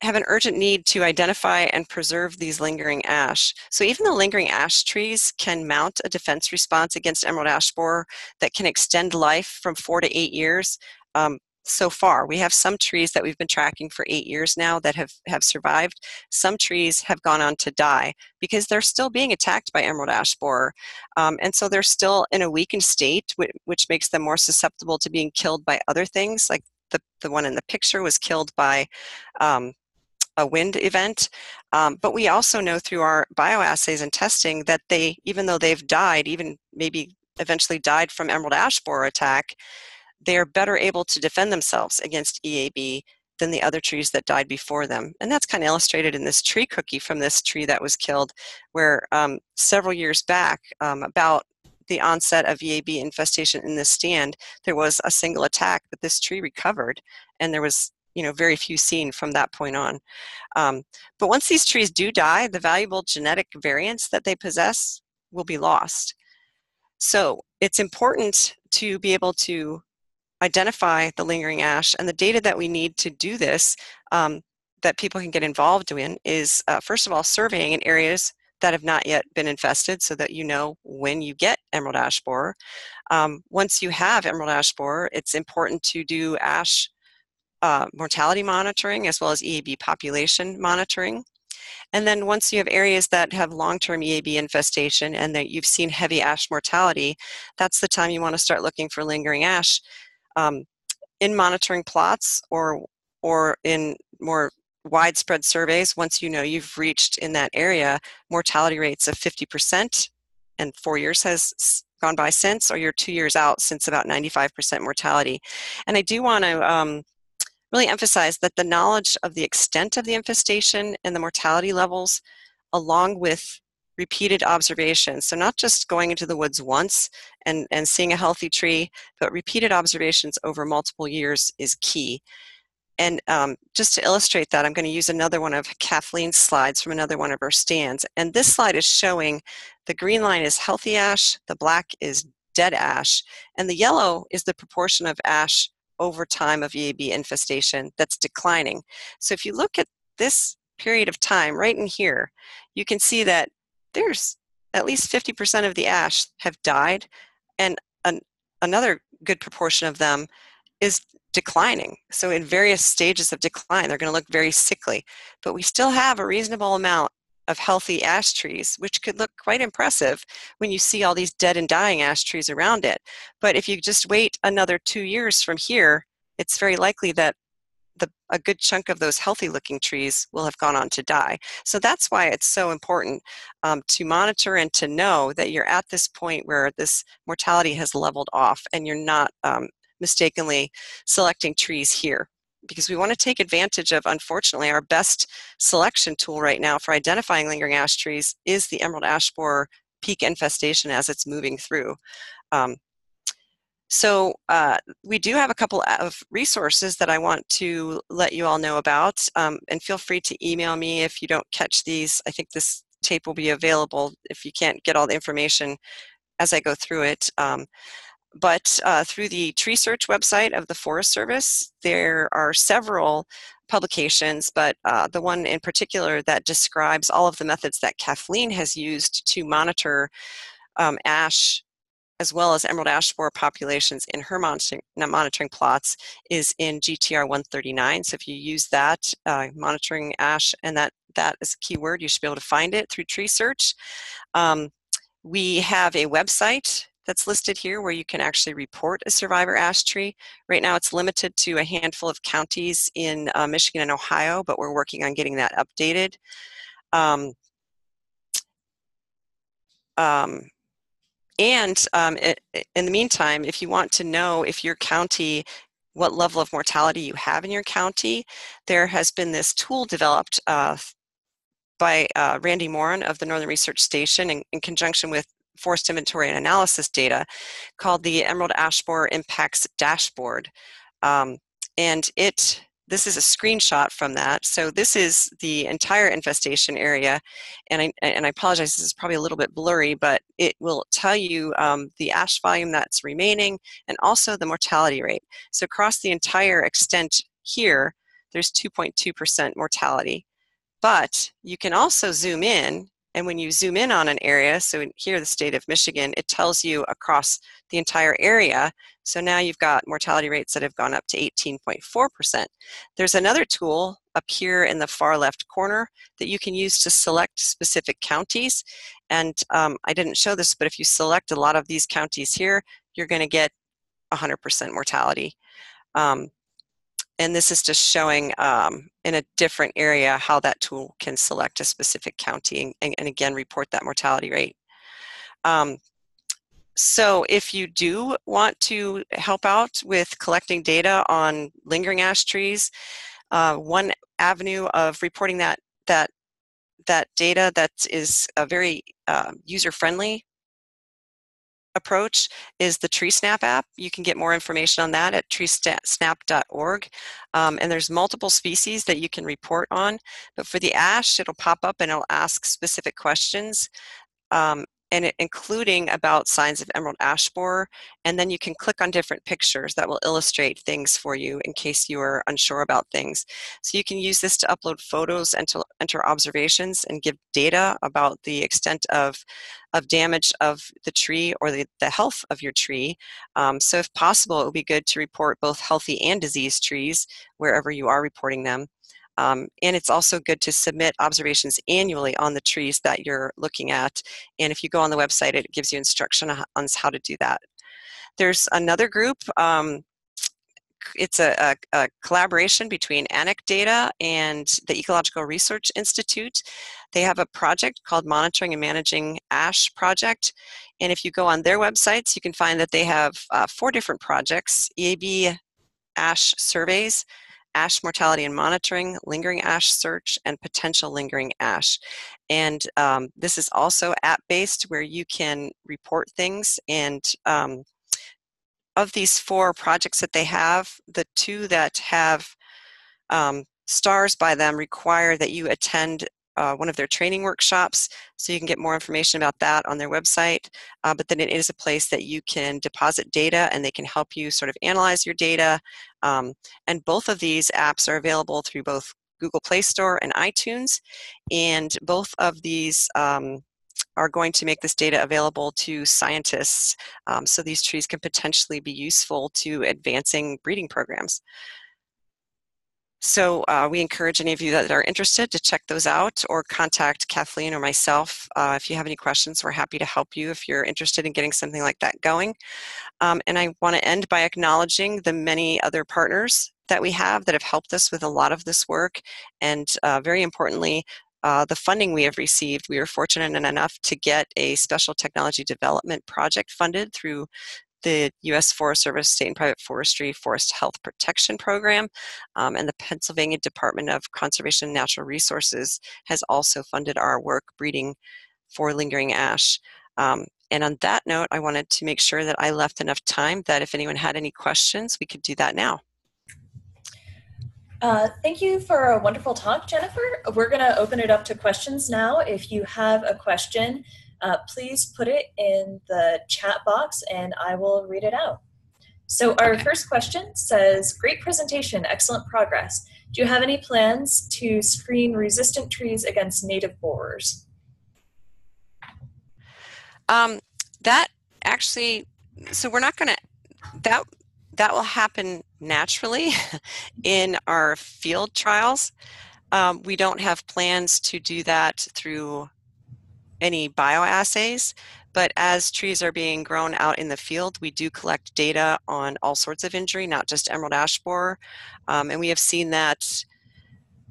have an urgent need to identify and preserve these lingering ash. So even the lingering ash trees can mount a defense response against emerald ash borer that can extend life from four to eight years. Um, so far, we have some trees that we've been tracking for eight years now that have, have survived. Some trees have gone on to die because they're still being attacked by emerald ash borer. Um, and so they're still in a weakened state, which, makes them more susceptible to being killed by other things like the, the one in the picture was killed by um, a wind event. Um, but we also know through our bioassays and testing that they, even though they've died, even maybe eventually died from emerald ash borer attack, they are better able to defend themselves against EAB than the other trees that died before them. And that's kind of illustrated in this tree cookie from this tree that was killed, where um, several years back, um, about the onset of EAB infestation in this stand, there was a single attack, but this tree recovered and there was you know very few seen from that point on. Um, but once these trees do die, the valuable genetic variants that they possess will be lost. So it's important to be able to identify the lingering ash and the data that we need to do this um, that people can get involved in is uh, first of all surveying in areas that have not yet been infested so that you know when you get emerald ash borer. Um, once you have emerald ash borer, it's important to do ash uh, mortality monitoring as well as EAB population monitoring. And then once you have areas that have long-term EAB infestation and that you've seen heavy ash mortality, that's the time you want to start looking for lingering ash um, in monitoring plots or or in more widespread surveys, once you know you've reached in that area mortality rates of 50%, and four years has gone by since, or you're two years out since about 95% mortality. And I do want to um, really emphasize that the knowledge of the extent of the infestation and the mortality levels, along with repeated observations. So not just going into the woods once and, and seeing a healthy tree, but repeated observations over multiple years is key. And um, just to illustrate that, I'm going to use another one of Kathleen's slides from another one of her stands. And this slide is showing the green line is healthy ash, the black is dead ash, and the yellow is the proportion of ash over time of EAB infestation that's declining. So if you look at this period of time right in here, you can see that there's at least 50% of the ash have died, and an, another good proportion of them is declining. So in various stages of decline, they're going to look very sickly. But we still have a reasonable amount of healthy ash trees, which could look quite impressive when you see all these dead and dying ash trees around it. But if you just wait another two years from here, it's very likely that the, a good chunk of those healthy looking trees will have gone on to die. So that's why it's so important um, to monitor and to know that you're at this point where this mortality has leveled off and you're not um, mistakenly selecting trees here because we want to take advantage of, unfortunately, our best selection tool right now for identifying lingering ash trees is the emerald ash borer peak infestation as it's moving through. Um, so uh, we do have a couple of resources that I want to let you all know about, um, and feel free to email me if you don't catch these. I think this tape will be available if you can't get all the information as I go through it. Um, but uh, through the TreeSearch website of the Forest Service, there are several publications, but uh, the one in particular that describes all of the methods that Kathleen has used to monitor um, ash as well as emerald ash borer populations in her monitoring, monitoring plots is in GTR 139. So if you use that, uh, monitoring ash, and that, that is a keyword, you should be able to find it through TreeSearch. Um, we have a website that's listed here where you can actually report a survivor ash tree. Right now it's limited to a handful of counties in uh, Michigan and Ohio, but we're working on getting that updated. Um, um, and um, it, in the meantime, if you want to know if your county what level of mortality you have in your county, there has been this tool developed uh, by uh, Randy Morin of the Northern Research Station in, in, conjunction with forest inventory and analysis data called the Emerald Ash Borer Impacts Dashboard. Um, and it this is a screenshot from that. So this is the entire infestation area, and I and I apologize. This is probably a little bit blurry, but it will tell you um, the ash volume that's remaining and also the mortality rate. So across the entire extent here, there's 2.2% mortality. But you can also zoom in and when you zoom in on an area, so here the state of Michigan, it tells you across the entire area. So now you've got mortality rates that have gone up to 18.4%. There's another tool up here in the far left corner that you can use to select specific counties. And um, I didn't show this, but if you select a lot of these counties here, you're going to get 100% mortality. Um, and this is just showing um, in a different area how that tool can select a specific county and, and again report that mortality rate. Um, so if you do want to help out with collecting data on lingering ash trees, uh, one avenue of reporting that that that data that is a very uh, user-friendly approach is the TreeSnap app. You can get more information on that at treesnap.org. Um, and there's multiple species that you can report on. But for the ash, it'll pop up and it'll ask specific questions. Um, and including about signs of emerald ash borer. And then you can click on different pictures that will illustrate things for you in case you are unsure about things. So you can use this to upload photos and to enter observations and give data about the extent of, of damage of the tree or the, the health of your tree. Um, so if possible, it would be good to report both healthy and diseased trees wherever you are reporting them. Um, and it's also good to submit observations annually on the trees that you're looking at. And if you go on the website, it gives you instruction on how to do that. There's another group. Um, it's a, a, a, collaboration between ANIC Data and the Ecological Research Institute. They have a project called Monitoring and Managing Ash Project. And if you go on their websites, you can find that they have uh, four different projects, EAB ash surveys, ash mortality and monitoring, lingering ash search, and potential lingering ash. And um, this is also app-based where you can report things. And um, of these four projects that they have, the two that have um, stars by them require that you attend uh, one of their training workshops, so you can get more information about that on their website. Uh, but then it is a place that you can deposit data and they can help you sort of analyze your data. Um, and both of these apps are available through both Google Play Store and iTunes. And both of these um, are going to make this data available to scientists um, so these trees can potentially be useful to advancing breeding programs. So uh, we encourage any of you that are interested to check those out or contact Kathleen or myself. Uh, if you have any questions, we're happy to help you if you're interested in getting something like that going. Um, and I want to end by acknowledging the many other partners that we have that have helped us with a lot of this work. And uh, very importantly, uh, the funding we have received, we were fortunate enough to get a special technology development project funded through the U.S. Forest Service State and Private Forestry Forest Health Protection Program, um, and the Pennsylvania Department of Conservation and Natural Resources has also funded our work breeding for lingering ash. Um, and on that note, I wanted to make sure that I left enough time that if anyone had any questions, we could do that now. Uh, thank you for a wonderful talk, Jennifer. We're going to open it up to questions now. If you have a question, uh, please put it in the chat box and I will read it out. So our first question says, great presentation, excellent progress. Do you have any plans to screen resistant trees against native borers? Um, that actually, so we're not going to, that, that will happen naturally in our field trials. Um, we don't have plans to do that through any bioassays, but as trees are being grown out in the field, we do collect data on all sorts of injury, not just emerald ash borer. Um, and we have seen that.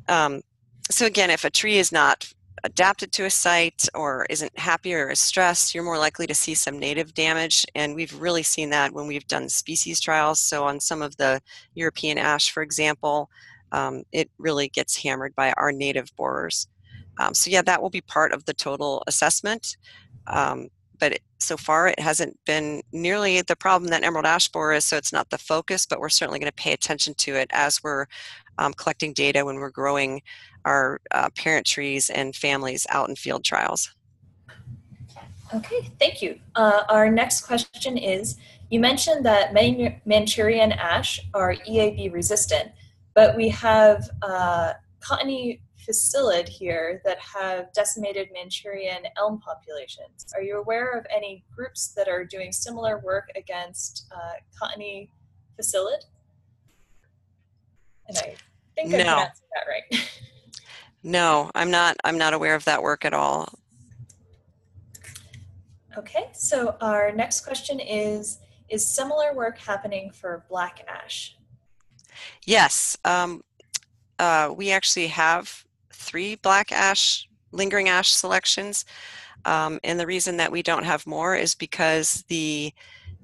Um, so again, if a tree is not adapted to a site or isn't happy or is stressed, you're more likely to see some native damage. And we've really seen that when we've done species trials. So on some of the European ash, for example, um, it really gets hammered by our native borers. Um, so yeah, that will be part of the total assessment. Um, but it, so far it hasn't been nearly the problem that emerald ash borer is, so it's not the focus, but we're certainly going to pay attention to it as we're um, collecting data when we're growing our uh, parent trees and families out in field trials. Okay, thank you. Uh, our next question is, you mentioned that many Manchurian ash are EAB resistant, but we have uh, cottony facilid here that have decimated Manchurian elm populations. Are you aware of any groups that are doing similar work against uh, cottony facilid? And I think I'm no. pronouncing that right. no, I'm not. I'm not aware of that work at all. Okay, so our next question is: Is similar work happening for black ash? Yes, um, uh, we actually have three black ash, lingering ash selections. Um, and the reason that we don't have more is because the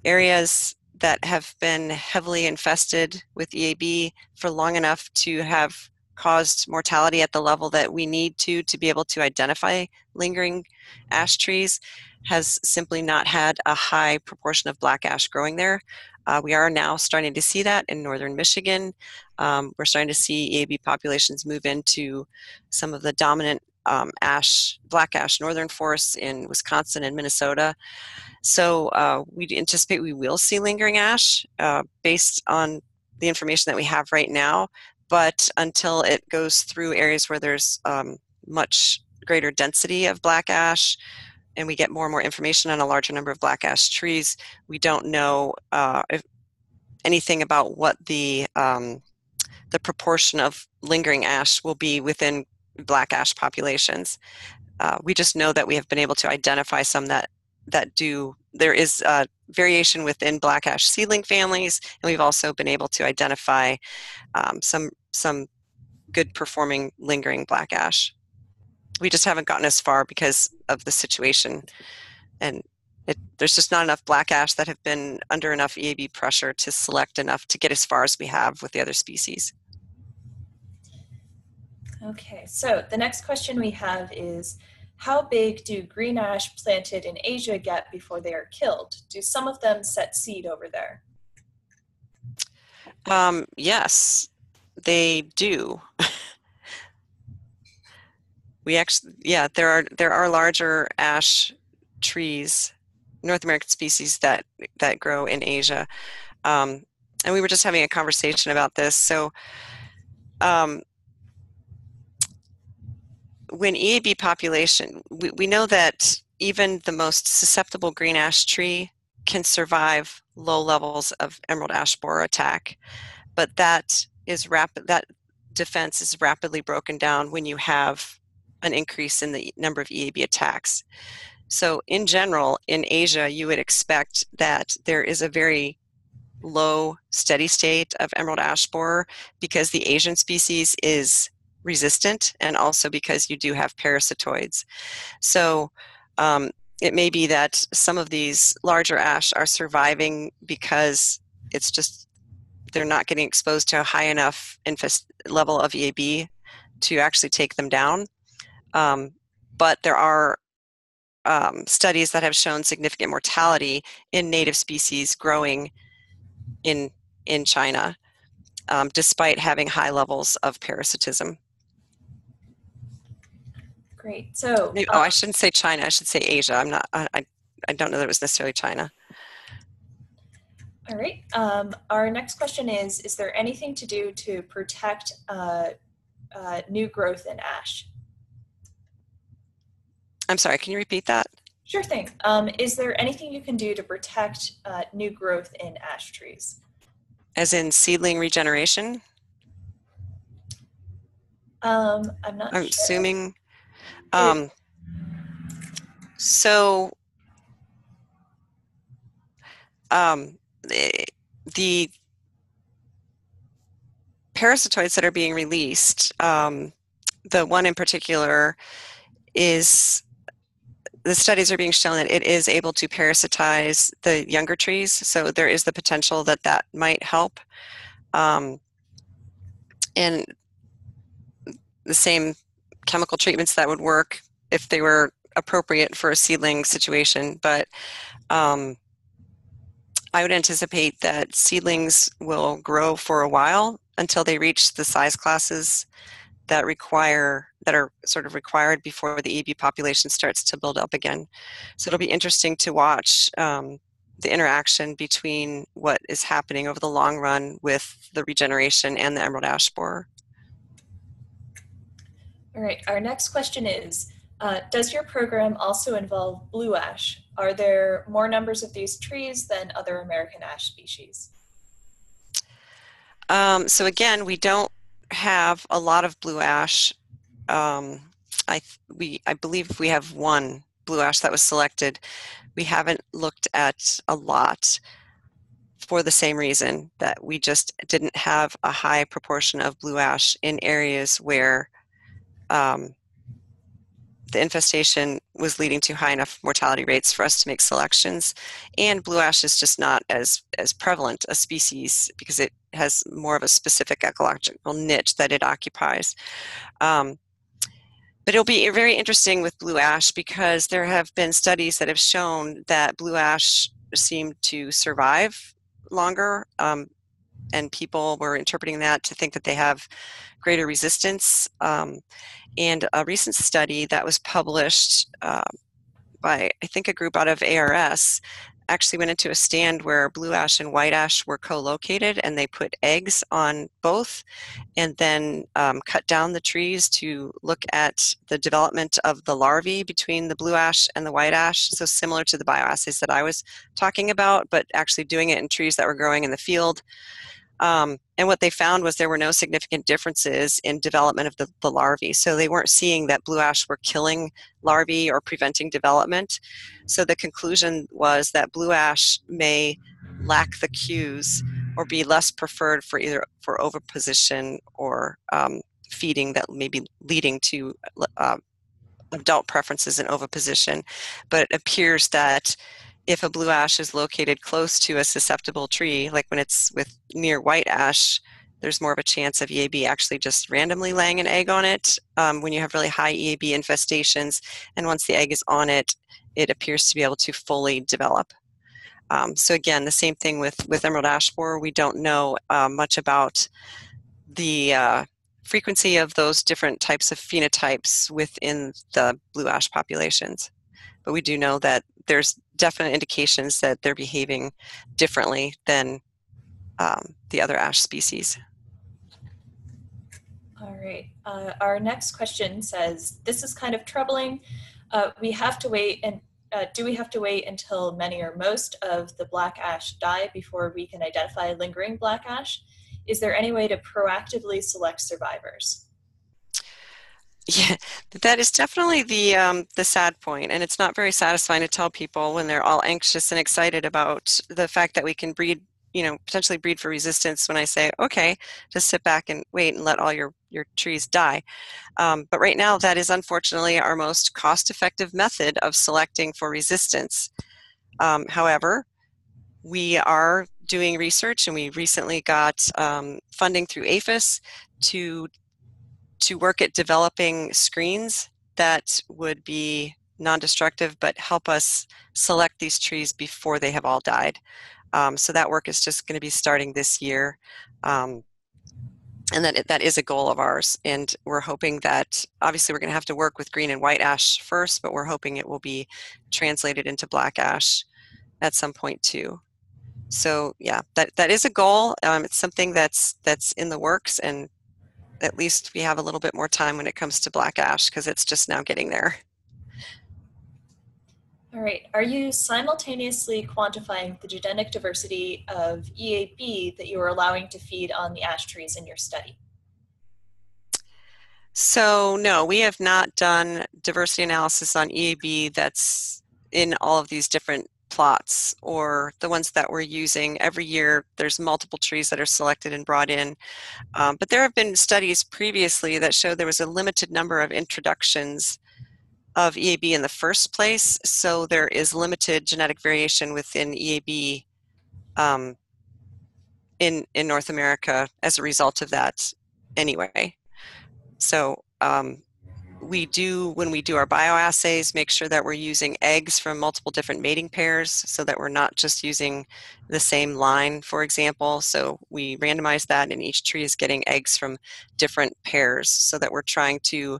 areas that have been heavily infested with EAB for long enough to have caused mortality at the level that we need to to be able to identify lingering ash trees has simply not had a high proportion of black ash growing there. Uh, we are now starting to see that in northern Michigan. Um, we're starting to see EAB populations move into some of the dominant um, ash, black ash northern forests in Wisconsin and Minnesota. So uh, we anticipate we will see lingering ash uh, based on the information that we have right now. But until it goes through areas where there's um, much greater density of black ash, and we get more and more information on a larger number of black ash trees, we don't know uh, if anything about what the um, the proportion of lingering ash will be within black ash populations. Uh, we just know that we have been able to identify some that that do. There is variation within black ash seedling families, and we've also been able to identify um, some some good performing lingering black ash we just haven't gotten as far because of the situation and it, there's just not enough black ash that have been under enough EAB pressure to select enough to get as far as we have with the other species. Okay, so the next question we have is, how big do green ash planted in Asia get before they are killed? Do some of them set seed over there? Um, yes, they do. we actually yeah there are there are larger ash trees north american species that that grow in asia. Um, and we were just having a conversation about this. So um, when eab population we, we know that even the most susceptible green ash tree can survive low levels of emerald ash borer attack. But that is rapid that defense is rapidly broken down when you have an increase in the number of EAB attacks. So, in general, in Asia, you would expect that there is a very low steady state of emerald ash borer because the Asian species is resistant and also because you do have parasitoids. So, um, it may be that some of these larger ash are surviving because it's just they're not getting exposed to a high enough infest- level of EAB to actually take them down. Um, but there are um, studies that have shown significant mortality in native species growing in in China, um, despite having high levels of parasitism. Great. So, oh, I uh shouldn't say China. I should say Asia. I'm not. I I don't know that it was necessarily China. All right. Um, our next question is: Is there anything to do to protect uh, uh, new growth in ash? I'm sorry, can you repeat that? Sure thing. Um, is there anything you can do to protect uh, new growth in ash trees? As in seedling regeneration? Um, I'm not I'm sure. assuming. Um, so, um, the, the parasitoids that are being released, um, the one in particular is the studies are being shown that it is able to parasitize the younger trees, so there is the potential that that might help. Um, and the same chemical treatments that would work if they were appropriate for a seedling situation, but um, I would anticipate that seedlings will grow for a while until they reach the size classes that require that are sort of required before the EAB population starts to build up again. So it'll be interesting to watch um, the interaction between what is happening over the long run with the regeneration and the emerald ash borer. All right, our next question is, uh, does your program also involve blue ash? Are there more numbers of these trees than other American ash species? Um, so again, we don't have a lot of blue ash. Um, I we I believe we have one blue ash that was selected. We haven't looked at a lot for the same reason that we just didn't have a high proportion of blue ash in areas where um, the infestation was leading to high enough mortality rates for us to make selections. And blue ash is just not as, as prevalent a species because it has more of a specific ecological niche that it occupies. Um, but it'll be very interesting with blue ash because there have been studies that have shown that blue ash seem to survive longer. Um, and people were interpreting that to think that they have greater resistance. Um, and a recent study that was published uh, by, I think, a group out of ARS actually went into a stand where blue ash and white ash were co-located and they put eggs on both and then um, cut down the trees to look at the development of the larvae between the blue ash and the white ash. So similar to the bioassays that i was talking about but actually doing it in trees that were growing in the field. Um, and what they found was there were no significant differences in development of the, the, larvae. So they weren't seeing that blue ash were killing larvae or preventing development. So the conclusion was that blue ash may lack the cues or be less preferred for either for oviposition or um, feeding that may be leading to uh, adult preferences in oviposition. But it appears that if a blue ash is located close to a susceptible tree, like when it's with near white ash, there's more of a chance of EAB actually just randomly laying an egg on it um, when you have really high EAB infestations. And once the egg is on it, it appears to be able to fully develop. Um, so again, the same thing with, with emerald ash borer. We don't know uh, much about the uh, frequency of those different types of phenotypes within the blue ash populations. But we do know that there's definite indications that they're behaving differently than um, the other ash species. All right. Uh, our next question says, this is kind of troubling. Uh, we have to wait and uh, do we have to wait until many or most of the black ash die before we can identify lingering black ash? Is there any way to proactively select survivors? Yeah, that is definitely the um, the sad point, and it's not very satisfying to tell people when they're all anxious and excited about the fact that we can breed, you know, potentially breed for resistance. When I say, okay, just sit back and wait and let all your your trees die. Um, but right now, that is unfortunately our most cost-effective method of selecting for resistance. Um, however, we are doing research, and we recently got um, funding through APHIS to to work at developing screens that would be non-destructive but help us select these trees before they have all died. Um, so that work is just going to be starting this year. Um, and that, that is a goal of ours. And we're hoping that, obviously we're going to have to work with green and white ash first, but we're hoping it will be translated into black ash at some point too. So yeah, that, that is a goal. Um, it's something that's, that's in the works and at least we have a little bit more time when it comes to black ash because it's just now getting there. All right. Are you simultaneously quantifying the genetic diversity of EAB that you are allowing to feed on the ash trees in your study? So no, we have not done diversity analysis on EAB that's in all of these different plots or the ones that we're using. Every year there's multiple trees that are selected and brought in. Um, but there have been studies previously that show there was a limited number of introductions of EAB in the first place so there is limited genetic variation within EAB um, in in North America as a result of that anyway. So um, we do when we do our bioassays make sure that we're using eggs from multiple different mating pairs so that we're not just using the same line for example. So we randomize that and each tree is getting eggs from different pairs so that we're trying to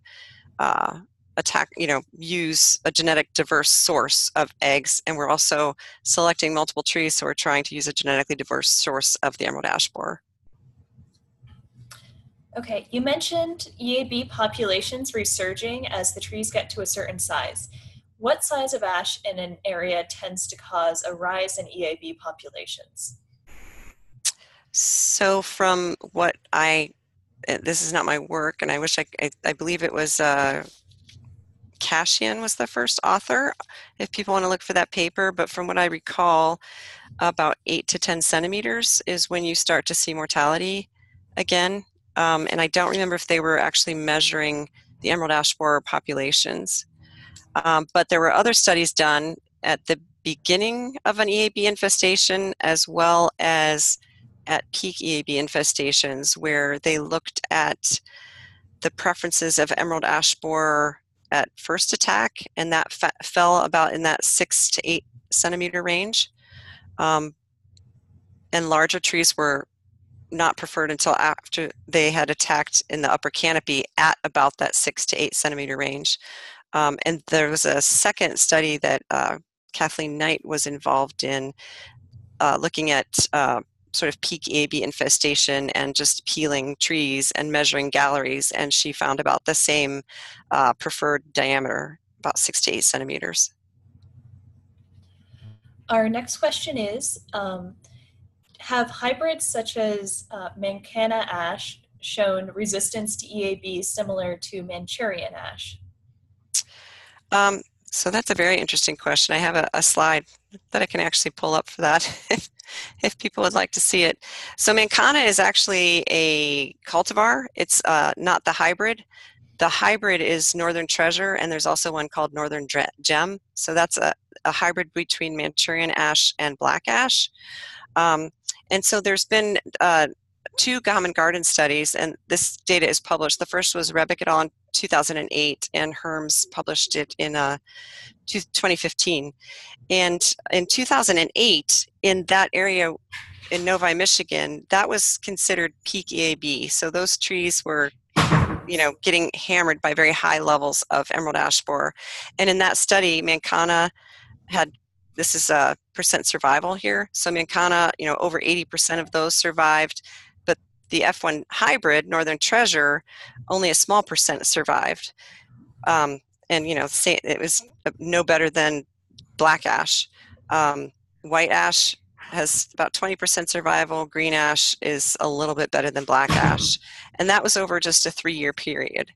uh, attack you know use a genetic diverse source of eggs. And we're also selecting multiple trees so we're trying to use a genetically diverse source of the emerald ash borer Okay, you mentioned EAB populations resurging as the trees get to a certain size. What size of ash in an area tends to cause a rise in EAB populations? So from what I, eh, this is not my work, and I wish I, I, I believe it was uh, Kashian was the first author, if people want to look for that paper, but from what I recall, about 8 to 10 centimeters is when you start to see mortality again um, and I don't remember if they were actually measuring the emerald ash borer populations. Um, but there were other studies done at the beginning of an EAB infestation as well as at peak EAB infestations where they looked at the preferences of emerald ash borer at first attack and that fa- fell about in that six to eight centimeter range um, and larger trees were not preferred until after they had attacked in the upper canopy at about that six to eight centimeter range. Um, and there was a second study that uh, Kathleen Knight was involved in uh, looking at uh, sort of peak EAB infestation and just peeling trees and measuring galleries, and she found about the same uh, preferred diameter, about six to eight centimeters. Our next question is um, Have hybrids such as uh, Mancana ash shown resistance to EAB similar to Manchurian ash? Um, so that's a very interesting question. I have a, a slide that I can actually pull up for that if, if people would like to see it. So Mancana is actually a cultivar. It's uh, not the hybrid. The hybrid is Northern Treasure, and there's also one called Northern Gem. So that's a, a hybrid between Manchurian ash and black ash. Um, and so there's been uh, two common garden studies, and this data is published. The first was Rebek et al. in 2008, and Herms published it in uh, 2015. And in 2008, in that area in Novi, Michigan, that was considered peak EAB. So those trees were you know, getting hammered by very high levels of emerald ash borer. And in that study, Mancana had this is a percent survival here. So Mancana, you know, over 80% of those survived but the F1 hybrid, Northern Treasure, only a small percent survived. Um, and, you know, it was no better than black ash. Um, white ash has about 20% survival. Green ash is a little bit better than black ash. And that was over just a three year period.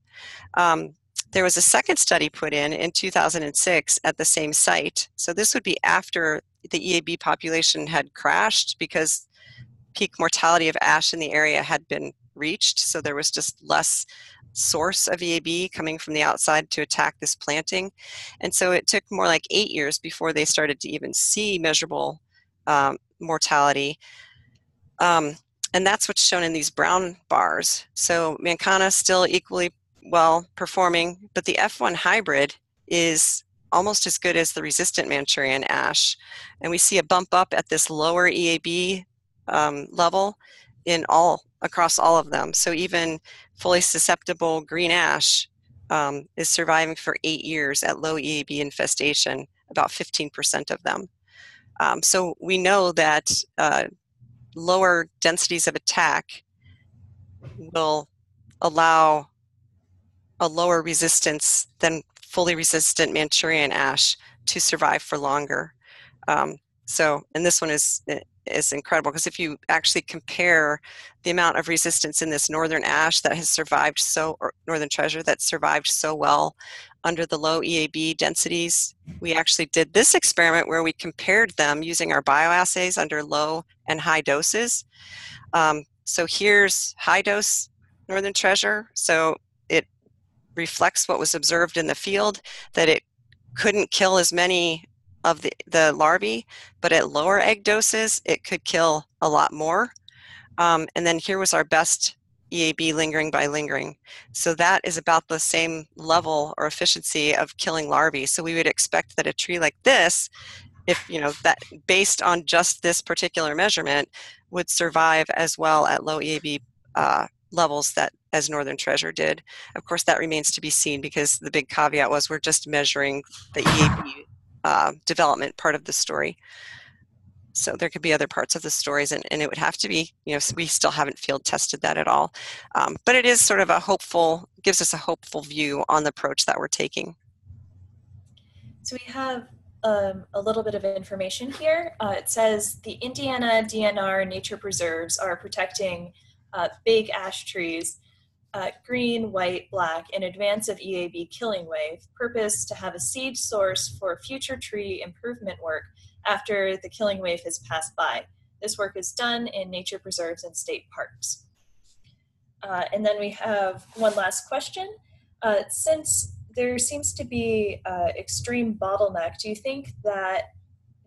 Um, there was a second study put in in 2006 at the same site. So this would be after the EAB population had crashed because peak mortality of ash in the area had been reached, so there was just less source of EAB coming from the outside to attack this planting. And so it took more like eight years before they started to even see measurable um, mortality. Um, and that's what's shown in these brown bars. So Mancana still equally well performing, but the F1 hybrid is almost as good as the resistant Manchurian ash. And we see a bump up at this lower EAB um, level in all across all of them. So even fully susceptible green ash um, is surviving for eight years at low EAB infestation, about 15% of them. Um, so we know that uh, lower densities of attack will allow a lower resistance than fully resistant Manchurian ash to survive for longer. Um, so, and this one is eh, is incredible because if you actually compare the amount of resistance in this northern ash that has survived so or northern treasure that survived so well under the low EAB densities, we actually did this experiment where we compared them using our bioassays under low and high doses. Um, so here's high dose northern treasure. So it reflects what was observed in the field that it couldn't kill as many of the, the larvae, but at lower egg doses, it could kill a lot more. Um, and then here was our best EAB lingering by lingering. So that is about the same level or efficiency of killing larvae. So we would expect that a tree like this, if you know that based on just this particular measurement, would survive as well at low EAB uh, levels that as Northern Treasure did. Of course, that remains to be seen because the big caveat was we're just measuring the EAB uh, development part of the story. So there could be other parts of the stories, and, and it would have to be, you know, we still haven't field tested that at all. Um, but it is sort of a hopeful, gives us a hopeful view on the approach that we're taking. So we have um, a little bit of information here. Uh, it says the Indiana DNR nature preserves are protecting uh, big ash trees uh, green, white, black in advance of EAB killing wave, purpose to have a seed source for future tree improvement work after the killing wave has passed by. This work is done in nature preserves and state parks. Uh, and then we have one last question. Uh, since there seems to be uh, extreme bottleneck. Do you think that,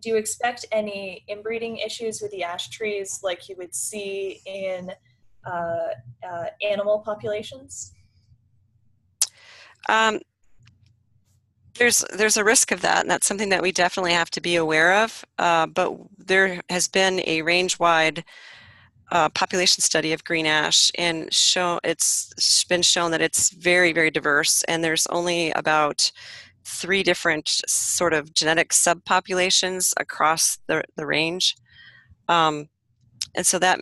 do you expect any inbreeding issues with the ash trees like you would see in animal populations? Um, there's there's a risk of that, and that's something that we definitely have to be aware of. Uh, but there has been a range-wide uh, population study of green ash, and show it's been shown that it's very very diverse, and there's only about three different sort of genetic subpopulations across the the range, um, and so that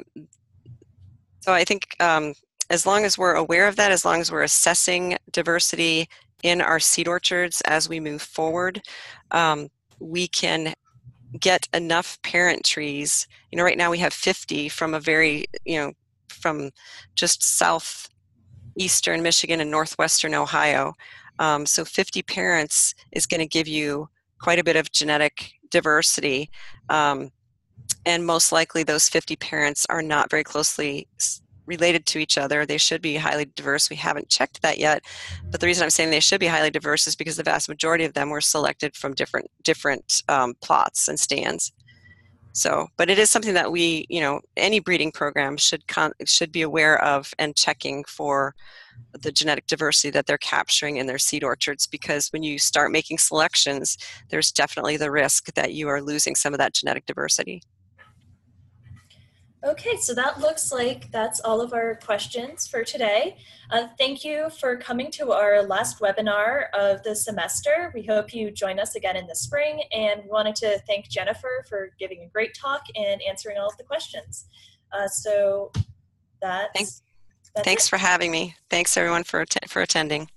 so I think um, as long as we're aware of that, as long as we're assessing diversity in our seed orchards as we move forward, um, we can get enough parent trees. You know, right now we have 50 from a very, you know, from just south eastern Michigan and northwestern Ohio. Um, so 50 parents is going to give you quite a bit of genetic diversity. Um, and most likely those 50 parents are not very closely related to each other. They should be highly diverse. We haven't checked that yet, but the reason I'm saying they should be highly diverse is because the vast majority of them were selected from different different um, plots and stands. So, but it is something that we, you know, any breeding program should con- should be aware of and checking for the genetic diversity that they're capturing in their seed orchards because when you start making selections, there's definitely the risk that you are losing some of that genetic diversity. Okay, so that looks like that's all of our questions for today. Uh, thank you for coming to our last webinar of the semester. We hope you join us again in the spring and we wanted to thank Jennifer for giving a great talk and answering all of the questions. Uh, so that's, Thanks, that's thanks for having me. Thanks everyone for, for attending.